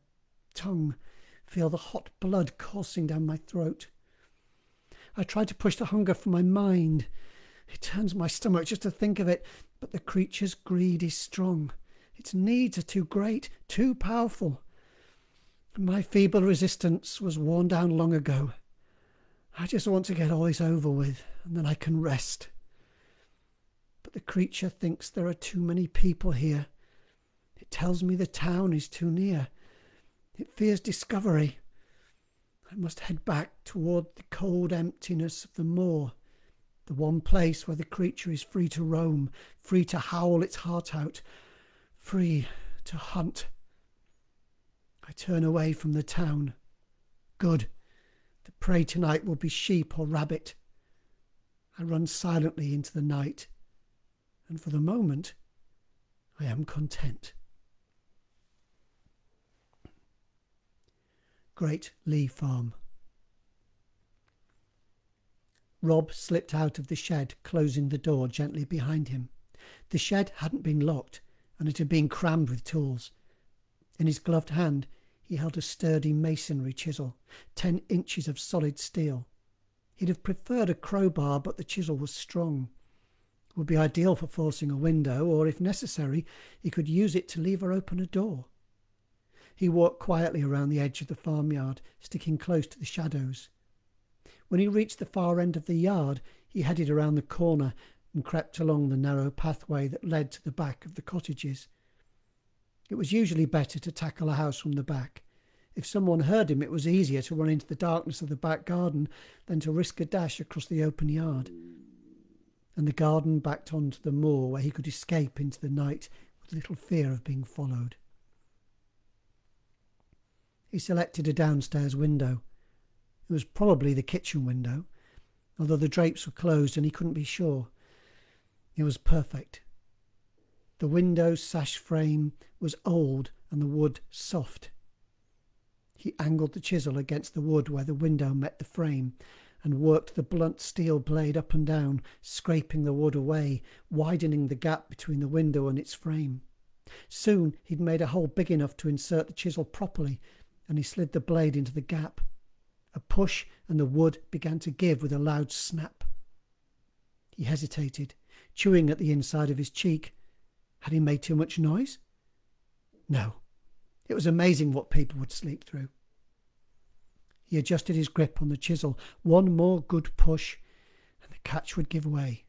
tongue, feel the hot blood coursing down my throat. I try to push the hunger from my mind. It turns my stomach just to think of it, but the creature's greed is strong. Its needs are too great, too powerful. My feeble resistance was worn down long ago. I just want to get all this over with, and then I can rest. But the creature thinks there are too many people here. It tells me the town is too near. It fears discovery. I must head back toward the cold emptiness of the moor, the one place where the creature is free to roam, free to howl its heart out, free to hunt. I turn away from the town. Good. The prey tonight will be sheep or rabbit. I run silently into the night, and for the moment I am content. Great Lee Farm. Rob slipped out of the shed, closing the door gently behind him. The shed hadn't been locked, and it had been crammed with tools. In his gloved hand, he held a sturdy masonry chisel, ten inches of solid steel. He'd have preferred a crowbar, but the chisel was strong. Would be ideal for forcing a window, or if necessary, he could use it to leave lever open a door. He walked quietly around the edge of the farmyard, sticking close to the shadows. When he reached the far end of the yard, he headed around the corner and crept along the narrow pathway that led to the back of the cottages. It was usually better to tackle a house from the back. If someone heard him, it was easier to run into the darkness of the back garden than to risk a dash across the open yard. And the garden backed onto the moor where he could escape into the night with little fear of being followed. He selected a downstairs window. It was probably the kitchen window, although the drapes were closed and he couldn't be sure. It was perfect. The window's sash frame was old and the wood soft. He angled the chisel against the wood where the window met the frame and worked the blunt steel blade up and down, scraping the wood away, widening the gap between the window and its frame. Soon he'd made a hole big enough to insert the chisel properly, and he slid the blade into the gap. A push, and the wood began to give with a loud snap. He hesitated, chewing at the inside of his cheek. Had he made too much noise? No. It was amazing what people would sleep through. He adjusted his grip on the chisel. One more good push, and the catch would give way.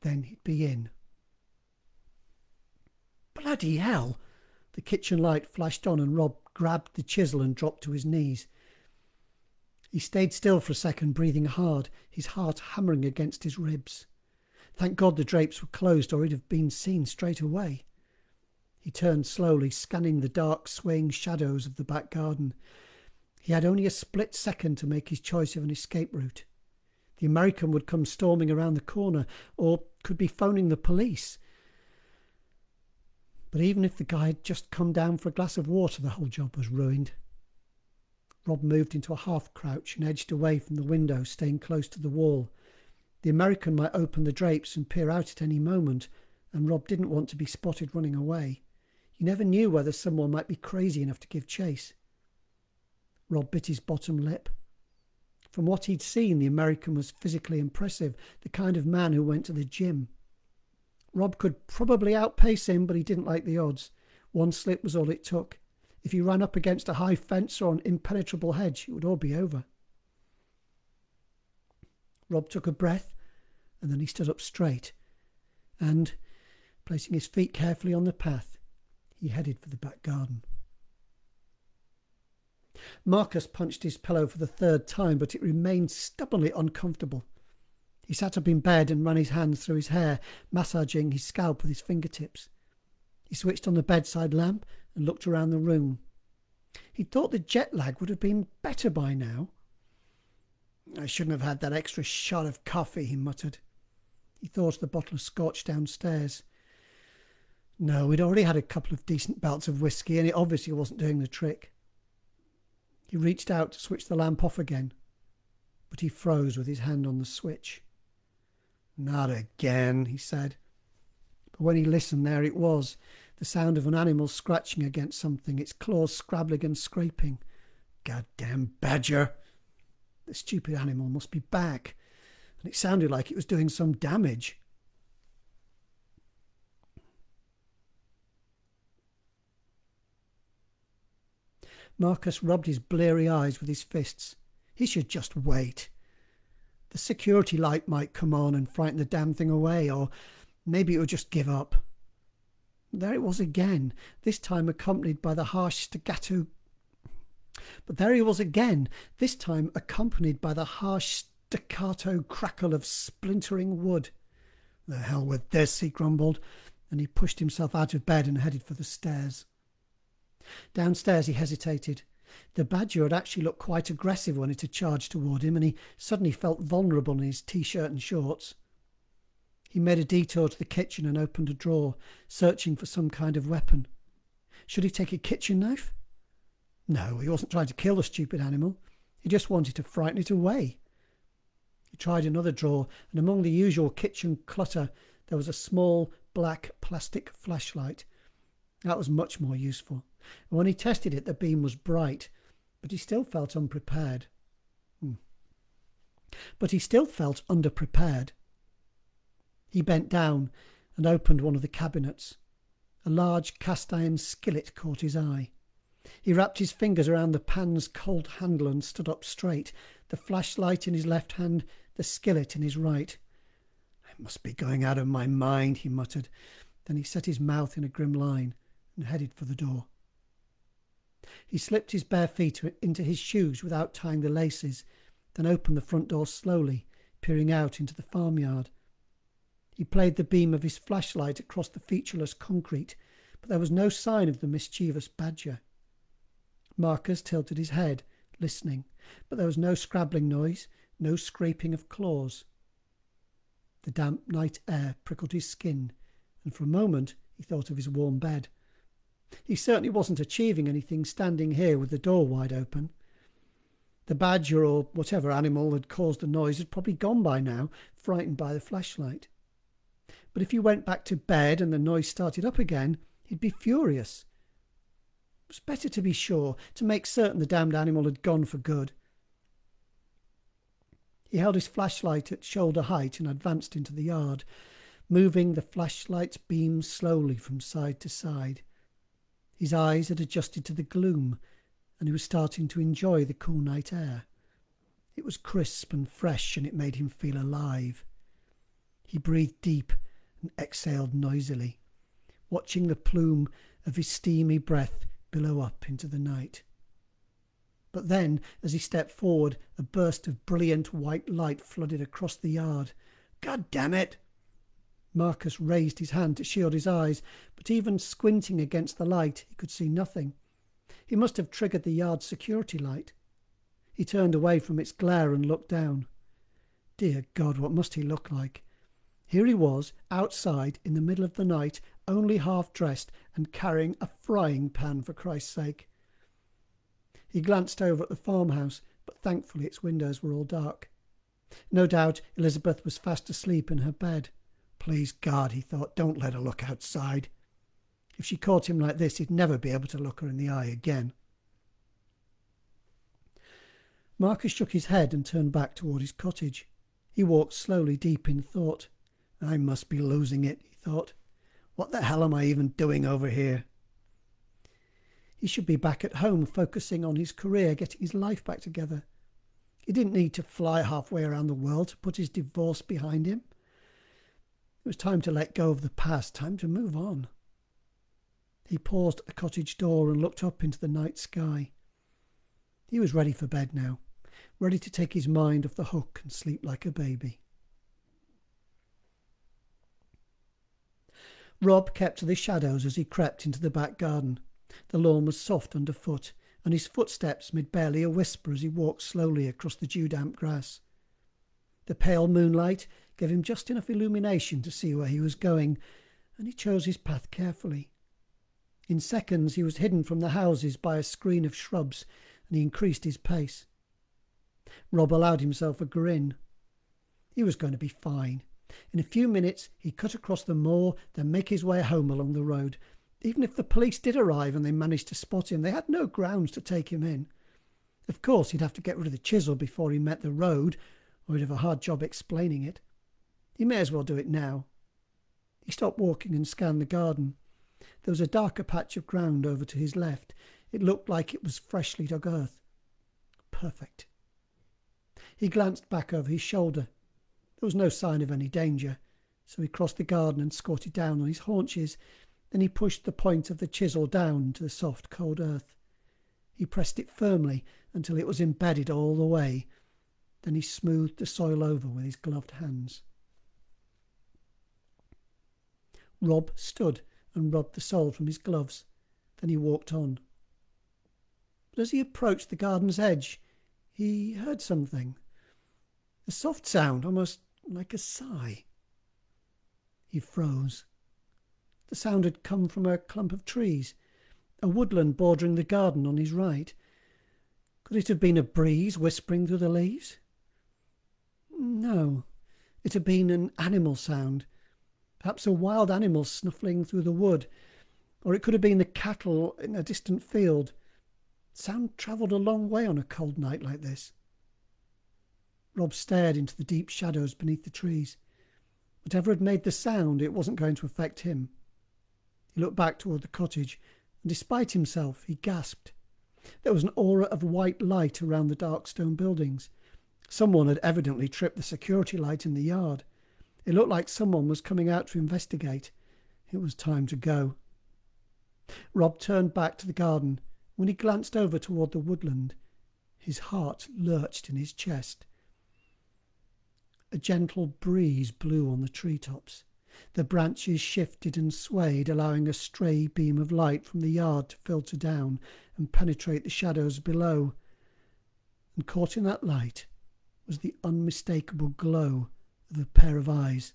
Then he'd be in. Bloody hell! The kitchen light flashed on, and Rob grabbed the chisel and dropped to his knees. He stayed still for a second, breathing hard, his heart hammering against his ribs. Thank God the drapes were closed, or he'd have been seen straight away. He turned slowly, scanning the dark, swaying shadows of the back garden. He had only a split second to make his choice of an escape route. The American would come storming around the corner, or could be phoning the police. But even if the guy had just come down for a glass of water, the whole job was ruined. Rob moved into a half crouch and edged away from the window, staying close to the wall. The American might open the drapes and peer out at any moment, and Rob didn't want to be spotted running away. You never knew whether someone might be crazy enough to give chase. Rob bit his bottom lip. From what he'd seen, the American was physically impressive, the kind of man who went to the gym. Rob could probably outpace him, but he didn't like the odds. One slip was all it took. If he ran up against a high fence or an impenetrable hedge, it would all be over. Rob took a breath and then he stood up straight and, placing his feet carefully on the path, he headed for the back garden. Marcus punched his pillow for the third time, but it remained stubbornly uncomfortable. He sat up in bed and ran his hands through his hair, massaging his scalp with his fingertips. He switched on the bedside lamp and looked around the room. He thought the jet lag would have been better by now. I shouldn't have had that extra shot of coffee, he muttered. He thought of the bottle of scotch downstairs. No, we'd already had a couple of decent belts of whisky, and it obviously wasn't doing the trick. He reached out to switch the lamp off again, but he froze with his hand on the switch. Not again, he said. But when he listened, there it was, the sound of an animal scratching against something, its claws scrabbling and scraping. Goddamn badger! The stupid animal must be back, and it sounded like it was doing some damage. Marcus rubbed his bleary eyes with his fists. He should just wait. The security light might come on and frighten the damn thing away, or maybe it would just give up. There it was again, this time accompanied by the harsh staccato but there he was again, this time accompanied by the harsh staccato crackle of splintering wood. The hell with this, he grumbled, and he pushed himself out of bed and headed for the stairs. Downstairs he hesitated. The badger had actually looked quite aggressive when it had charged toward him, and he suddenly felt vulnerable in his t-shirt and shorts. He made a detour to the kitchen and opened a drawer, searching for some kind of weapon. Should he take a kitchen knife? No, he wasn't trying to kill the stupid animal. He just wanted to frighten it away. He tried another drawer, and among the usual kitchen clutter there was a small black plastic flashlight. That was much more useful. When he tested it, the beam was bright, but he still felt unprepared. Hmm. But he still felt underprepared. He bent down and opened one of the cabinets. A large cast iron skillet caught his eye. He wrapped his fingers around the pan's cold handle and stood up straight, the flashlight in his left hand, the skillet in his right. I must be going out of my mind, he muttered. Then he set his mouth in a grim line and headed for the door. He slipped his bare feet into his shoes without tying the laces, then opened the front door slowly, peering out into the farmyard. He played the beam of his flashlight across the featureless concrete, but there was no sign of the mischievous badger. Marcus tilted his head, listening, but there was no scrabbling noise, no scraping of claws. The damp night air prickled his skin, and for a moment he thought of his warm bed. He certainly wasn't achieving anything standing here with the door wide open. The badger or whatever animal had caused the noise had probably gone by now, frightened by the flashlight. But if he went back to bed and the noise started up again, he'd be furious. It was better to be sure, to make certain the damned animal had gone for good. He held his flashlight at shoulder height and advanced into the yard, moving the flashlight's beam slowly from side to side. His eyes had adjusted to the gloom, and he was starting to enjoy the cool night air. It was crisp and fresh, and it made him feel alive. He breathed deep and exhaled noisily, watching the plume of his steamy breath billow up into the night. But then, as he stepped forward, a burst of brilliant white light flooded across the yard. God damn it! Marcus raised his hand to shield his eyes, but even squinting against the light, he could see nothing. He must have triggered the yard security light. He turned away from its glare and looked down. Dear God, what must he look like? Here he was, outside, in the middle of the night, only half dressed and carrying a frying pan, for Christ's sake. He glanced over at the farmhouse, but thankfully its windows were all dark. No doubt Elizabeth was fast asleep in her bed. Please God, he thought, don't let her look outside. If she caught him like this, he'd never be able to look her in the eye again. Marcus shook his head and turned back toward his cottage. He walked slowly deep in thought. I must be losing it, he thought. What the hell am I even doing over here? He should be back at home, focusing on his career, getting his life back together. He didn't need to fly halfway around the world to put his divorce behind him. It was time to let go of the past, time to move on. He paused at the cottage door and looked up into the night sky. He was ready for bed now, ready to take his mind off the hook and sleep like a baby. Rob kept to the shadows as he crept into the back garden. The lawn was soft underfoot, and his footsteps made barely a whisper as he walked slowly across the dew damp grass. The pale moonlight gave him just enough illumination to see where he was going, and he chose his path carefully. In seconds he was hidden from the houses by a screen of shrubs, and he increased his pace. Rob allowed himself a grin. He was going to be fine. In a few minutes he cut across the moor, then make his way home along the road. Even if the police did arrive and they managed to spot him, they had no grounds to take him in. Of course, he'd have to get rid of the chisel before he met the road, or he'd have a hard job explaining it. He may as well do it now. He stopped walking and scanned the garden. There was a darker patch of ground over to his left. It looked like it was freshly dug earth. Perfect. He glanced back over his shoulder. There was no sign of any danger, so he crossed the garden and squatted down on his haunches. Then he pushed the point of the chisel down into the soft, cold earth. He pressed it firmly until it was embedded all the way. Then he smoothed the soil over with his gloved hands. Rob stood and rubbed the soil from his gloves. Then he walked on. But as he approached the garden's edge, he heard something. A soft sound, almost like a sigh. He froze. The sound had come from a clump of trees, a woodland bordering the garden on his right. Could it have been a breeze whispering through the leaves? No, it had been an animal sound, perhaps a wild animal snuffling through the wood, or it could have been the cattle in a distant field. Sound travelled a long way on a cold night like this. Rob stared into the deep shadows beneath the trees. Whatever had made the sound, it wasn't going to affect him. He looked back toward the cottage, and despite himself, he gasped. There was an aura of white light around the dark stone buildings. Someone had evidently tripped the security light in the yard. It looked like someone was coming out to investigate. It was time to go. Rob turned back to the garden. When he glanced over toward the woodland, his heart lurched in his chest. A gentle breeze blew on the tree tops. The branches shifted and swayed, allowing a stray beam of light from the yard to filter down and penetrate the shadows below. And caught in that light was the unmistakable glow of a pair of eyes.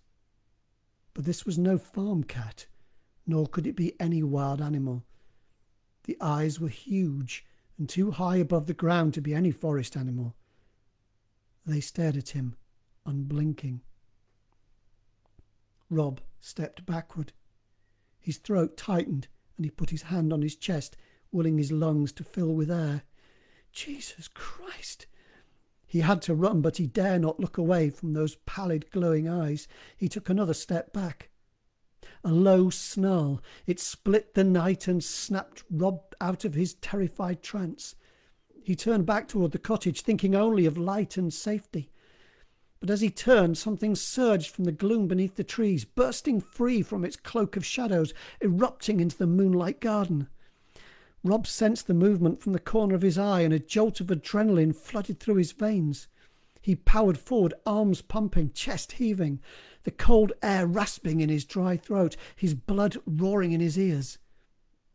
But this was no farm cat, nor could it be any wild animal. The eyes were huge and too high above the ground to be any forest animal. They stared at him, unblinking. Rob stepped backward. His throat tightened, and he put his hand on his chest, willing his lungs to fill with air. Jesus Christ! He had to run, but he dare not look away from those pallid, glowing eyes. He took another step back. A low snarl. It split the night and snapped Rob out of his terrified trance. He turned back toward the cottage, thinking only of light and safety. But as he turned, something surged from the gloom beneath the trees, bursting free from its cloak of shadows, erupting into the moonlight garden. Rob sensed the movement from the corner of his eye, and a jolt of adrenaline flooded through his veins. He powered forward, arms pumping, chest heaving, the cold air rasping in his dry throat, his blood roaring in his ears.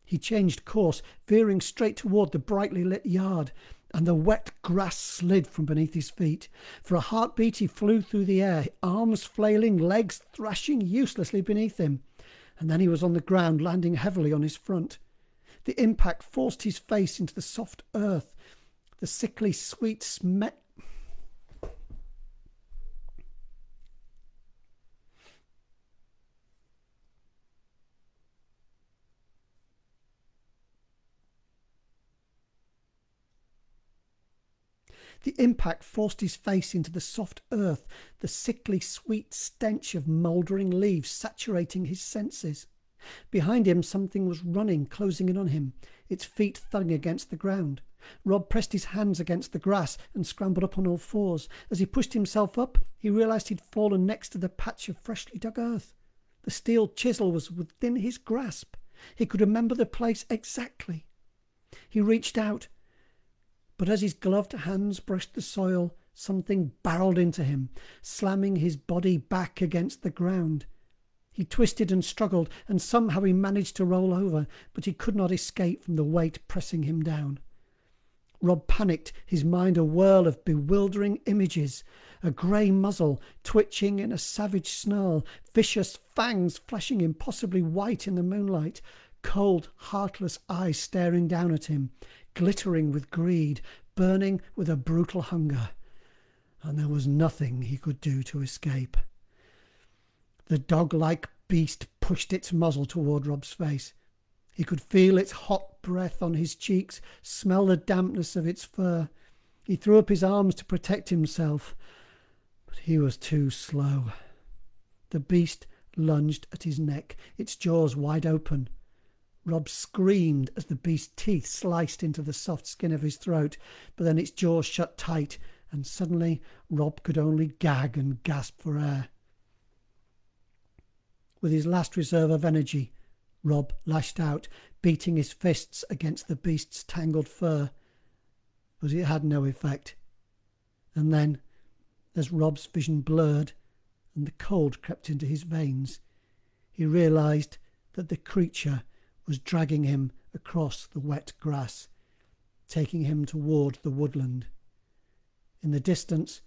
He changed course, veering straight toward the brightly lit yard and the wet grass slid from beneath his feet. For a heartbeat he flew through the air, arms flailing, legs thrashing uselessly beneath him. And then he was on the ground, landing heavily on his front. The impact forced his face into the soft earth. The sickly sweet smell The impact forced his face into the soft earth, the sickly sweet stench of mouldering leaves saturating his senses. Behind him something was running, closing in on him, its feet thudding against the ground. Rob pressed his hands against the grass and scrambled up on all fours. As he pushed himself up, he realized he'd fallen next to the patch of freshly dug earth. The steel chisel was within his grasp. He could remember the place exactly. He reached out but as his gloved hands brushed the soil, something barreled into him, slamming his body back against the ground. He twisted and struggled, and somehow he managed to roll over, but he could not escape from the weight pressing him down. Rob panicked, his mind a whirl of bewildering images. A grey muzzle twitching in a savage snarl, vicious fangs flashing impossibly white in the moonlight, cold, heartless eyes staring down at him, glittering with greed, burning with a brutal hunger, and there was nothing he could do to escape. The dog like beast pushed its muzzle toward Rob's face. He could feel its hot breath on his cheeks, smell the dampness of its fur. He threw up his arms to protect himself, but he was too slow. The beast lunged at his neck, its jaws wide open. Rob screamed as the beast's teeth sliced into the soft skin of his throat, but then its jaws shut tight, and suddenly Rob could only gag and gasp for air. With his last reserve of energy, Rob lashed out, beating his fists against the beast's tangled fur. But it had no effect. And then, as Rob's vision blurred and the cold crept into his veins, he realized that the creature was dragging him across the wet grass, taking him toward the woodland. In the distance,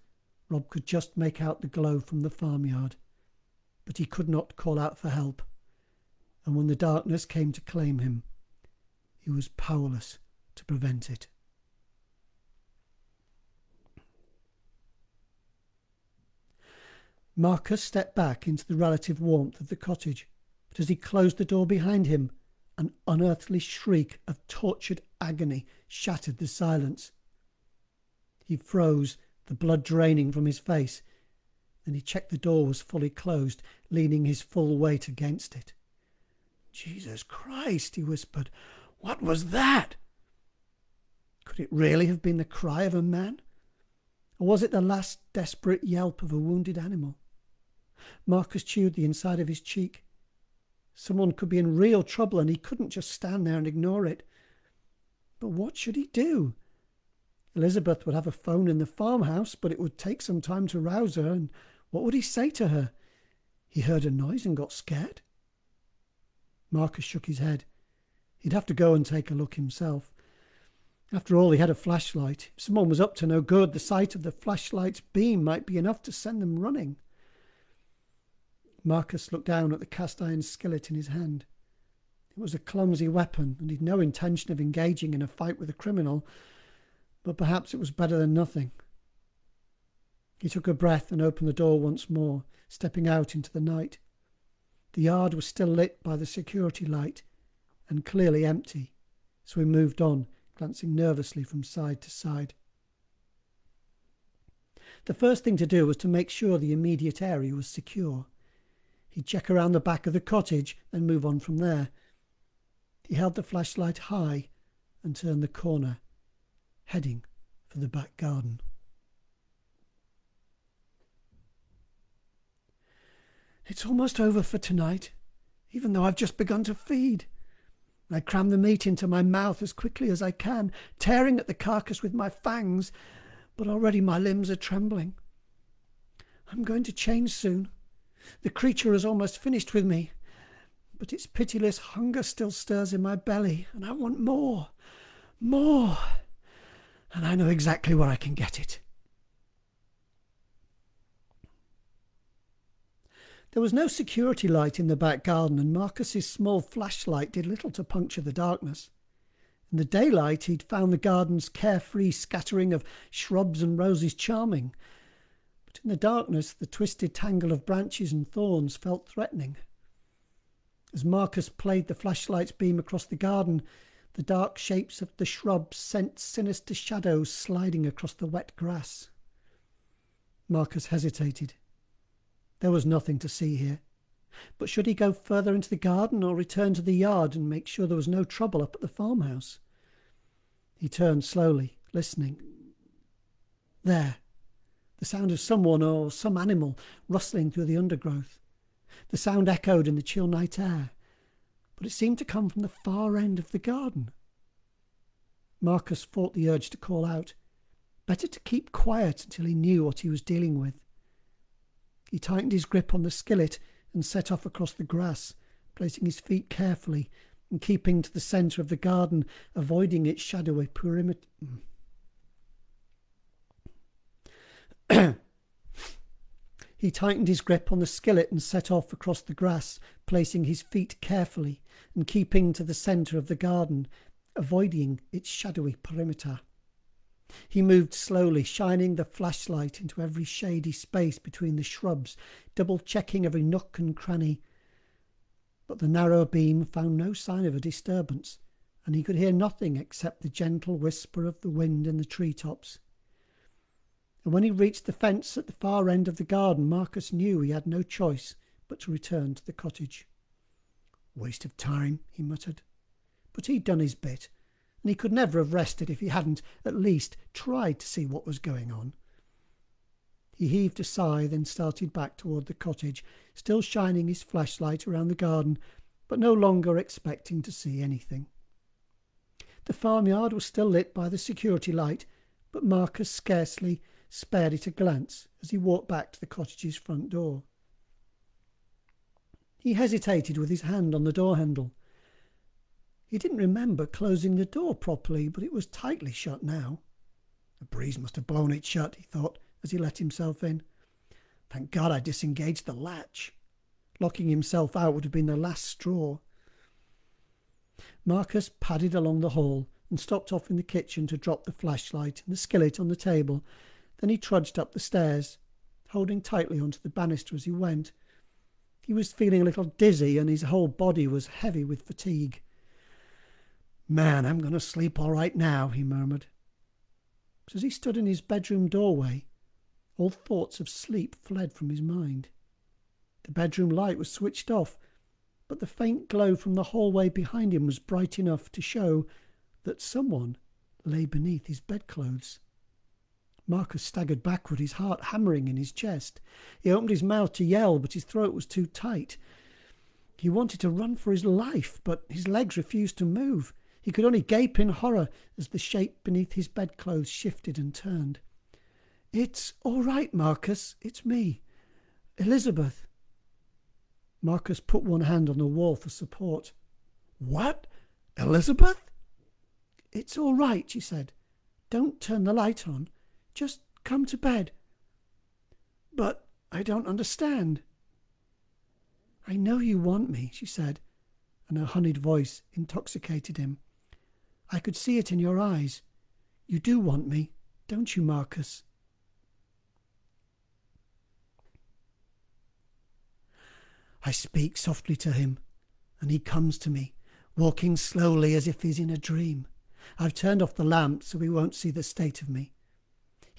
Rob could just make out the glow from the farmyard, but he could not call out for help, and when the darkness came to claim him, he was powerless to prevent it. Marcus stepped back into the relative warmth of the cottage, but as he closed the door behind him, an unearthly shriek of tortured agony shattered the silence. He froze, the blood draining from his face. Then he checked the door was fully closed, leaning his full weight against it. Jesus Christ, he whispered. What was that? Could it really have been the cry of a man? Or was it the last desperate yelp of a wounded animal? Marcus chewed the inside of his cheek. Someone could be in real trouble and he couldn't just stand there and ignore it. But what should he do? Elizabeth would have a phone in the farmhouse, but it would take some time to rouse her, and what would he say to her? He heard a noise and got scared. Marcus shook his head. He'd have to go and take a look himself. After all, he had a flashlight. If someone was up to no good, the sight of the flashlight's beam might be enough to send them running. Marcus looked down at the cast iron skillet in his hand. It was a clumsy weapon, and he'd no intention of engaging in a fight with a criminal, but perhaps it was better than nothing. He took a breath and opened the door once more, stepping out into the night. The yard was still lit by the security light and clearly empty, so he moved on, glancing nervously from side to side. The first thing to do was to make sure the immediate area was secure. He'd check around the back of the cottage and move on from there. He held the flashlight high and turned the corner heading for the back garden. It's almost over for tonight, even though I've just begun to feed. I cram the meat into my mouth as quickly as I can, tearing at the carcass with my fangs, but already my limbs are trembling. I'm going to change soon. The creature has almost finished with me, but its pitiless hunger still stirs in my belly, and I want more, more and I know exactly where I can get it. There was no security light in the back garden, and Marcus's small flashlight did little to puncture the darkness. In the daylight, he'd found the garden's carefree scattering of shrubs and roses charming, but in the darkness, the twisted tangle of branches and thorns felt threatening. As Marcus played the flashlight's beam across the garden, the dark shapes of the shrubs sent sinister shadows sliding across the wet grass. Marcus hesitated. There was nothing to see here. But should he go further into the garden or return to the yard and make sure there was no trouble up at the farmhouse? He turned slowly, listening. There, the sound of someone or some animal rustling through the undergrowth. The sound echoed in the chill night air but it seemed to come from the far end of the garden. Marcus fought the urge to call out. Better to keep quiet until he knew what he was dealing with. He tightened his grip on the skillet and set off across the grass, placing his feet carefully and keeping to the centre of the garden, avoiding its shadowy perimeter. He tightened his grip on the skillet and set off across the grass, placing his feet carefully and keeping to the centre of the garden, avoiding its shadowy perimeter. He moved slowly, shining the flashlight into every shady space between the shrubs, double checking every nook and cranny. But the narrow beam found no sign of a disturbance, and he could hear nothing except the gentle whisper of the wind in the tree tops and when he reached the fence at the far end of the garden, Marcus knew he had no choice but to return to the cottage. Waste of time, he muttered. But he'd done his bit, and he could never have rested if he hadn't at least tried to see what was going on. He heaved a sigh, then started back toward the cottage, still shining his flashlight around the garden, but no longer expecting to see anything. The farmyard was still lit by the security light, but Marcus scarcely spared it a glance as he walked back to the cottage's front door. He hesitated with his hand on the door handle. He didn't remember closing the door properly, but it was tightly shut now. A breeze must have blown it shut, he thought, as he let himself in. Thank God I disengaged the latch. Locking himself out would have been the last straw. Marcus padded along the hall and stopped off in the kitchen to drop the flashlight and the skillet on the table then he trudged up the stairs, holding tightly onto the banister as he went. He was feeling a little dizzy, and his whole body was heavy with fatigue. Man, I'm going to sleep all right now, he murmured. But as he stood in his bedroom doorway, all thoughts of sleep fled from his mind. The bedroom light was switched off, but the faint glow from the hallway behind him was bright enough to show that someone lay beneath his bedclothes. Marcus staggered backward, his heart hammering in his chest. He opened his mouth to yell, but his throat was too tight. He wanted to run for his life, but his legs refused to move. He could only gape in horror as the shape beneath his bedclothes shifted and turned. It's all right, Marcus. It's me. Elizabeth. Marcus put one hand on the wall for support. What? Elizabeth? It's all right, she said. Don't turn the light on. Just come to bed. But I don't understand. I know you want me, she said, and her honeyed voice intoxicated him. I could see it in your eyes. You do want me, don't you, Marcus? I speak softly to him, and he comes to me, walking slowly as if he's in a dream. I've turned off the lamp so he won't see the state of me.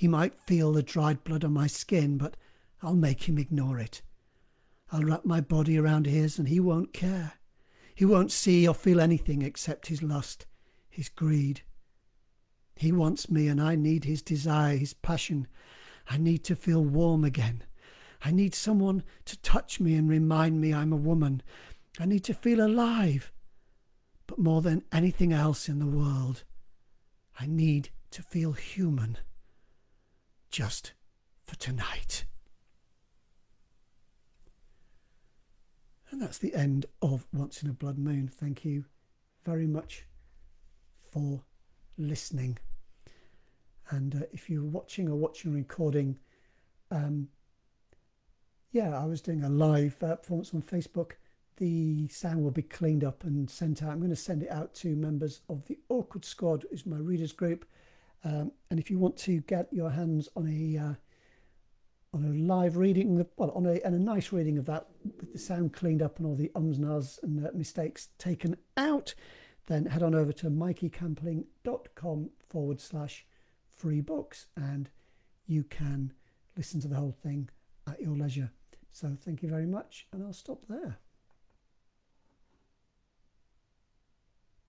He might feel the dried blood on my skin, but I'll make him ignore it. I'll wrap my body around his, and he won't care. He won't see or feel anything except his lust, his greed. He wants me, and I need his desire, his passion. I need to feel warm again. I need someone to touch me and remind me I'm a woman. I need to feel alive. But more than anything else in the world, I need to feel human. Just for tonight. And that's the end of Once in a Blood Moon. Thank you very much for listening. And uh, if you're watching or watching a recording, um, yeah, I was doing a live uh, performance on Facebook. The sound will be cleaned up and sent out. I'm going to send it out to members of the Awkward Squad, is my readers group. Um, and if you want to get your hands on a uh, on a live reading, well, on a, and a nice reading of that with the sound cleaned up and all the ums and ahs and uh, mistakes taken out, then head on over to mikeycampling.com forward slash free books and you can listen to the whole thing at your leisure. So thank you very much, and I'll stop there.